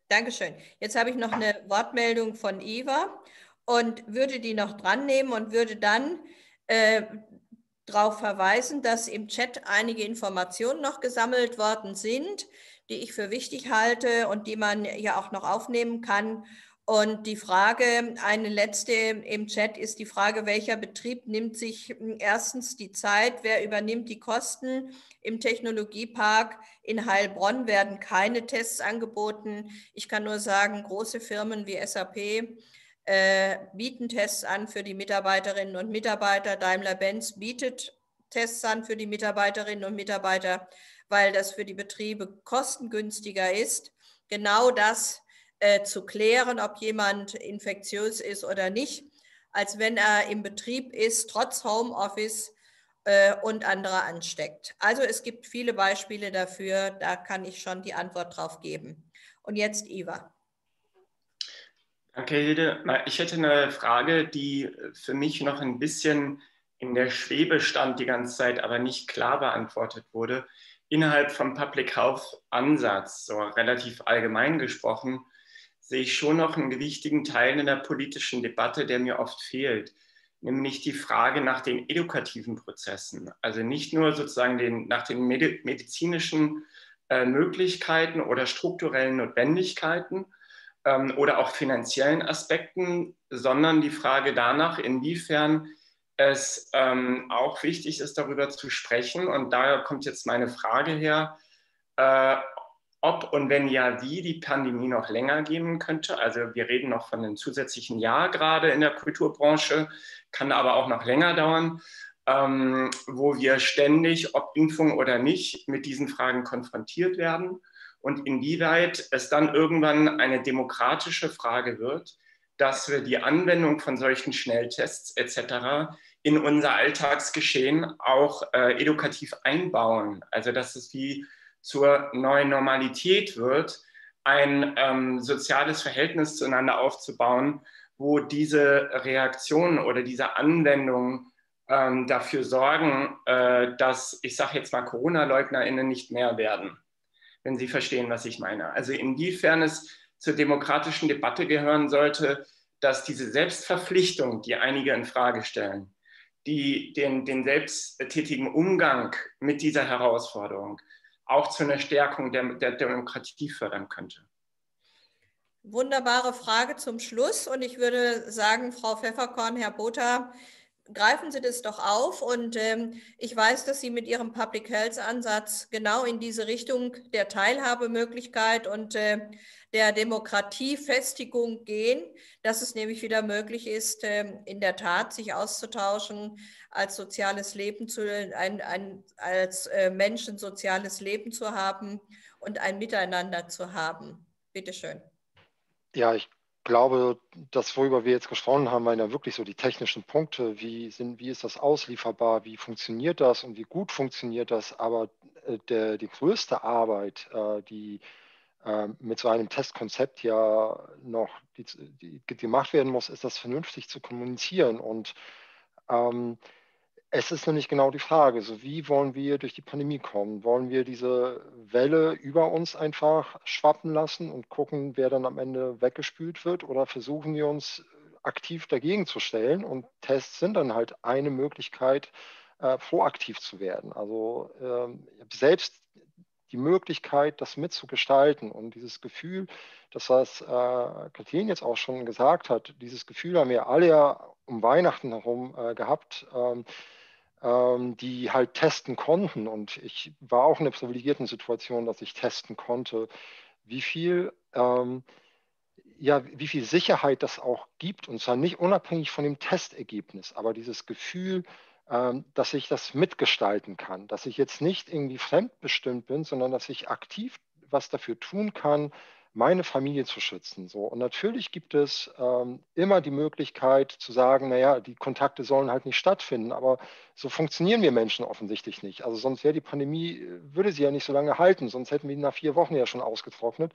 Dankeschön. Jetzt habe ich noch eine Wortmeldung von Eva und würde die noch dran nehmen und würde dann äh, darauf verweisen, dass im Chat einige Informationen noch gesammelt worden sind, die ich für wichtig halte und die man ja auch noch aufnehmen kann. Und die Frage, eine letzte im Chat ist die Frage, welcher Betrieb nimmt sich hm, erstens die Zeit, wer übernimmt die Kosten? Im Technologiepark in Heilbronn werden keine Tests angeboten. Ich kann nur sagen, große Firmen wie SAP äh, bieten Tests an für die Mitarbeiterinnen und Mitarbeiter. Daimler-Benz bietet Tests an für die Mitarbeiterinnen und Mitarbeiter, weil das für die Betriebe kostengünstiger ist. Genau das äh, zu klären, ob jemand infektiös ist oder nicht, als wenn er im Betrieb ist, trotz Homeoffice äh, und andere ansteckt. Also es gibt viele Beispiele dafür, da kann ich schon die Antwort drauf geben. Und jetzt Iva. Danke, Hilde. Ich hätte eine Frage, die für mich noch ein bisschen in der Schwebe stand die ganze Zeit, aber nicht klar beantwortet wurde. Innerhalb vom Public Health Ansatz, so relativ allgemein gesprochen, sehe ich schon noch einen gewichtigen Teil in der politischen Debatte, der mir oft fehlt, nämlich die Frage nach den edukativen Prozessen. Also nicht nur sozusagen den, nach den medizinischen äh, Möglichkeiten oder strukturellen Notwendigkeiten ähm, oder auch finanziellen Aspekten, sondern die Frage danach, inwiefern es ähm, auch wichtig ist, darüber zu sprechen. Und daher kommt jetzt meine Frage her, äh, ob und wenn ja, wie die Pandemie noch länger gehen könnte. Also wir reden noch von einem zusätzlichen Jahr gerade in der Kulturbranche, kann aber auch noch länger dauern, ähm, wo wir ständig, ob Impfung oder nicht, mit diesen Fragen konfrontiert werden und inwieweit es dann irgendwann eine demokratische Frage wird, dass wir die Anwendung von solchen Schnelltests etc. in unser Alltagsgeschehen auch äh, edukativ einbauen. Also dass es wie zur neuen Normalität wird, ein ähm, soziales Verhältnis zueinander aufzubauen, wo diese Reaktionen oder diese Anwendungen ähm, dafür sorgen, äh, dass, ich sage jetzt mal, Corona-LeugnerInnen nicht mehr werden, wenn Sie verstehen, was ich meine. Also inwiefern es zur demokratischen Debatte gehören sollte, dass diese Selbstverpflichtung, die einige in Frage stellen, die den, den selbsttätigen Umgang mit dieser Herausforderung, auch zu einer Stärkung der, der Demokratie fördern könnte. Wunderbare Frage zum Schluss. Und ich würde sagen, Frau Pfefferkorn, Herr Botha, greifen Sie das doch auf. Und ähm, ich weiß, dass Sie mit Ihrem Public Health Ansatz genau in diese Richtung der Teilhabemöglichkeit und äh, der Demokratiefestigung gehen, dass es nämlich wieder möglich ist, äh, in der Tat sich auszutauschen, als soziales Leben zu, ein, ein, als äh, Menschen soziales Leben zu haben und ein Miteinander zu haben. Bitte schön. Ja, ich glaube, das, worüber wir jetzt gesprochen haben, waren ja wirklich so die technischen Punkte. Wie, sind, wie ist das auslieferbar? Wie funktioniert das und wie gut funktioniert das? Aber äh, der, die größte Arbeit, äh, die äh, mit so einem Testkonzept ja noch die, die, gemacht werden muss, ist das vernünftig zu kommunizieren. Und ähm, es ist nämlich genau die Frage, so wie wollen wir durch die Pandemie kommen? Wollen wir diese Welle über uns einfach schwappen lassen und gucken, wer dann am Ende weggespült wird? Oder versuchen wir uns aktiv dagegen zu stellen? Und Tests sind dann halt eine Möglichkeit, äh, proaktiv zu werden. Also ähm, selbst die Möglichkeit, das mitzugestalten und dieses Gefühl, das was äh, Kathleen jetzt auch schon gesagt hat, dieses Gefühl haben wir alle ja um Weihnachten herum äh, gehabt. Ähm, die halt testen konnten. Und ich war auch in der privilegierten Situation, dass ich testen konnte, wie viel, ähm, ja, wie viel Sicherheit das auch gibt. Und zwar nicht unabhängig von dem Testergebnis, aber dieses Gefühl, ähm, dass ich das mitgestalten kann, dass ich jetzt nicht irgendwie fremdbestimmt bin, sondern dass ich aktiv was dafür tun kann, meine Familie zu schützen. So. Und natürlich gibt es ähm, immer die Möglichkeit zu sagen, naja, die Kontakte sollen halt nicht stattfinden, aber so funktionieren wir Menschen offensichtlich nicht. Also sonst wäre die Pandemie, äh, würde sie ja nicht so lange halten, sonst hätten wir nach vier Wochen ja schon ausgetrocknet.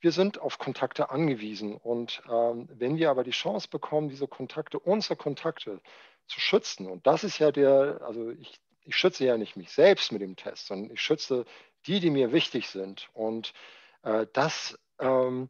Wir sind auf Kontakte angewiesen. Und ähm, wenn wir aber die Chance bekommen, diese Kontakte, unsere Kontakte zu schützen, und das ist ja der, also ich, ich schütze ja nicht mich selbst mit dem Test, sondern ich schütze die, die mir wichtig sind. Und äh, das ähm,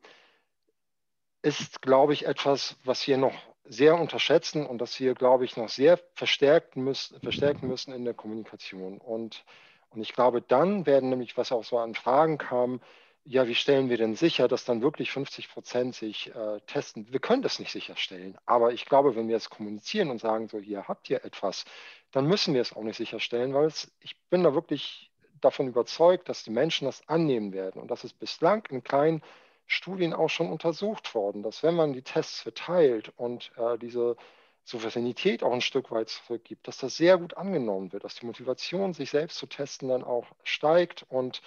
ist, glaube ich, etwas, was wir noch sehr unterschätzen und das wir, glaube ich, noch sehr verstärken müssen, verstärken müssen in der Kommunikation. Und, und ich glaube, dann werden nämlich, was auch so an Fragen kam, ja, wie stellen wir denn sicher, dass dann wirklich 50 Prozent sich äh, testen? Wir können das nicht sicherstellen. Aber ich glaube, wenn wir es kommunizieren und sagen, so hier habt ihr etwas, dann müssen wir es auch nicht sicherstellen, weil es, ich bin da wirklich davon überzeugt, dass die Menschen das annehmen werden. Und das ist bislang in kleinen Studien auch schon untersucht worden, dass wenn man die Tests verteilt und äh, diese Souveränität auch ein Stück weit zurückgibt, dass das sehr gut angenommen wird, dass die Motivation, sich selbst zu testen, dann auch steigt und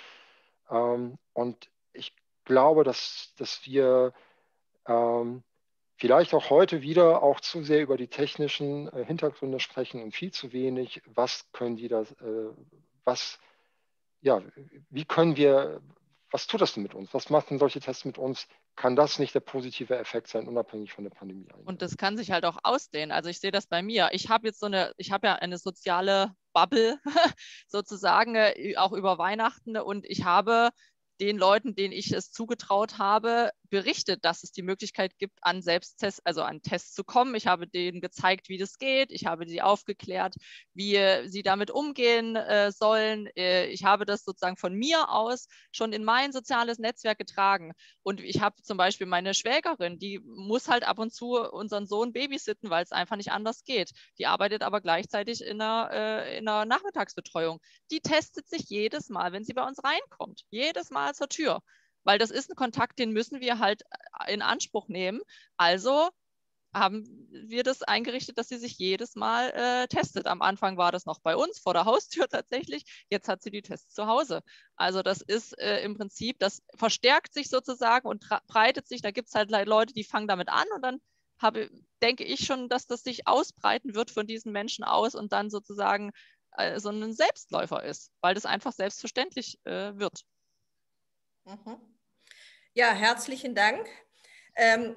ähm, und ich glaube, dass, dass wir ähm, vielleicht auch heute wieder auch zu sehr über die technischen äh, Hintergründe sprechen und viel zu wenig, was können die da, äh, was, ja, wie können wir, was tut das denn mit uns? Was machen solche Tests mit uns? Kann das nicht der positive Effekt sein, unabhängig von der Pandemie? Eigentlich? Und das kann sich halt auch ausdehnen. Also ich sehe das bei mir. Ich habe jetzt so eine, ich habe ja eine soziale Bubble sozusagen, äh, auch über Weihnachten. Und ich habe den Leuten, denen ich es zugetraut habe, berichtet, dass es die Möglichkeit gibt, an Selbsttests, also an Tests zu kommen. Ich habe denen gezeigt, wie das geht. Ich habe sie aufgeklärt, wie sie damit umgehen äh, sollen. Äh, ich habe das sozusagen von mir aus schon in mein soziales Netzwerk getragen. Und ich habe zum Beispiel meine Schwägerin, die muss halt ab und zu unseren Sohn babysitten, weil es einfach nicht anders geht. Die arbeitet aber gleichzeitig in einer, äh, in einer Nachmittagsbetreuung. Die testet sich jedes Mal, wenn sie bei uns reinkommt. Jedes Mal Mal zur Tür, weil das ist ein Kontakt, den müssen wir halt äh, in Anspruch nehmen. Also haben wir das eingerichtet, dass sie sich jedes Mal äh, testet. Am Anfang war das noch bei uns vor der Haustür tatsächlich. Jetzt hat sie die Tests zu Hause. Also das ist äh, im Prinzip, das verstärkt sich sozusagen und breitet sich. Da gibt es halt Leute, die fangen damit an und dann habe, denke ich schon, dass das sich ausbreiten wird von diesen Menschen aus und dann sozusagen äh, so ein Selbstläufer ist, weil das einfach selbstverständlich äh, wird. Mhm. Ja, herzlichen Dank. Ähm,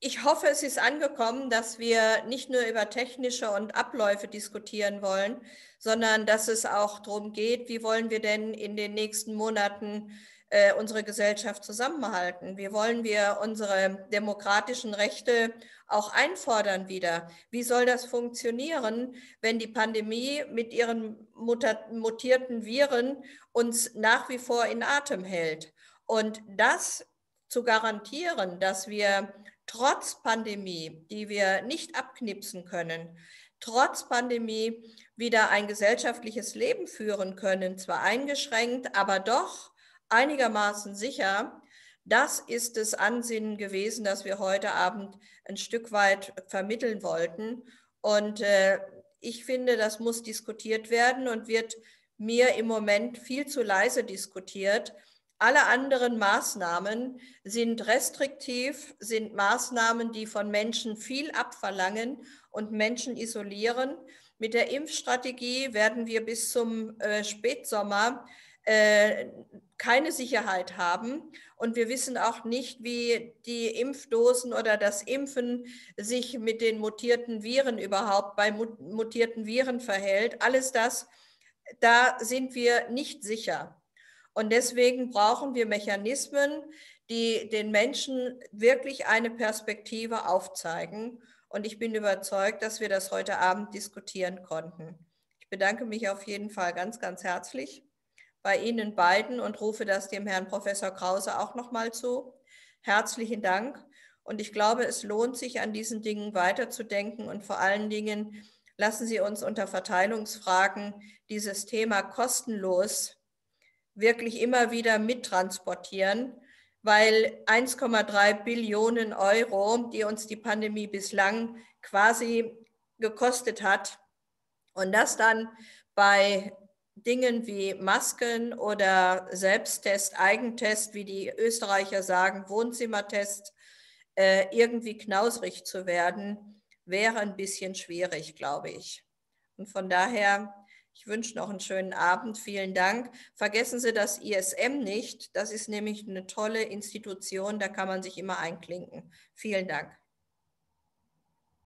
ich hoffe, es ist angekommen, dass wir nicht nur über technische und Abläufe diskutieren wollen, sondern dass es auch darum geht, wie wollen wir denn in den nächsten Monaten äh, unsere Gesellschaft zusammenhalten? Wie wollen wir unsere demokratischen Rechte auch einfordern wieder? Wie soll das funktionieren, wenn die Pandemie mit ihren mutierten Viren uns nach wie vor in Atem hält? Und das zu garantieren, dass wir trotz Pandemie, die wir nicht abknipsen können, trotz Pandemie wieder ein gesellschaftliches Leben führen können, zwar eingeschränkt, aber doch einigermaßen sicher. Das ist das Ansinnen gewesen, das wir heute Abend ein Stück weit vermitteln wollten. Und äh, ich finde, das muss diskutiert werden und wird mir im Moment viel zu leise diskutiert. Alle anderen Maßnahmen sind restriktiv, sind Maßnahmen, die von Menschen viel abverlangen und Menschen isolieren. Mit der Impfstrategie werden wir bis zum äh, Spätsommer äh, keine Sicherheit haben. Und wir wissen auch nicht, wie die Impfdosen oder das Impfen sich mit den mutierten Viren überhaupt bei mutierten Viren verhält. Alles das, da sind wir nicht sicher. Und deswegen brauchen wir Mechanismen, die den Menschen wirklich eine Perspektive aufzeigen. Und ich bin überzeugt, dass wir das heute Abend diskutieren konnten. Ich bedanke mich auf jeden Fall ganz, ganz herzlich bei Ihnen beiden und rufe das dem Herrn Professor Krause auch nochmal zu. Herzlichen Dank. Und ich glaube, es lohnt sich, an diesen Dingen weiterzudenken und vor allen Dingen lassen Sie uns unter Verteilungsfragen dieses Thema kostenlos wirklich immer wieder mittransportieren, weil 1,3 Billionen Euro, die uns die Pandemie bislang quasi gekostet hat, und das dann bei Dingen wie Masken oder Selbsttest, Eigentest, wie die Österreicher sagen, Wohnzimmertest, äh, irgendwie knausrig zu werden, wäre ein bisschen schwierig, glaube ich. Und von daher ich wünsche noch einen schönen Abend. Vielen Dank. Vergessen Sie das ISM nicht. Das ist nämlich eine tolle Institution. Da kann man sich immer einklinken. Vielen Dank.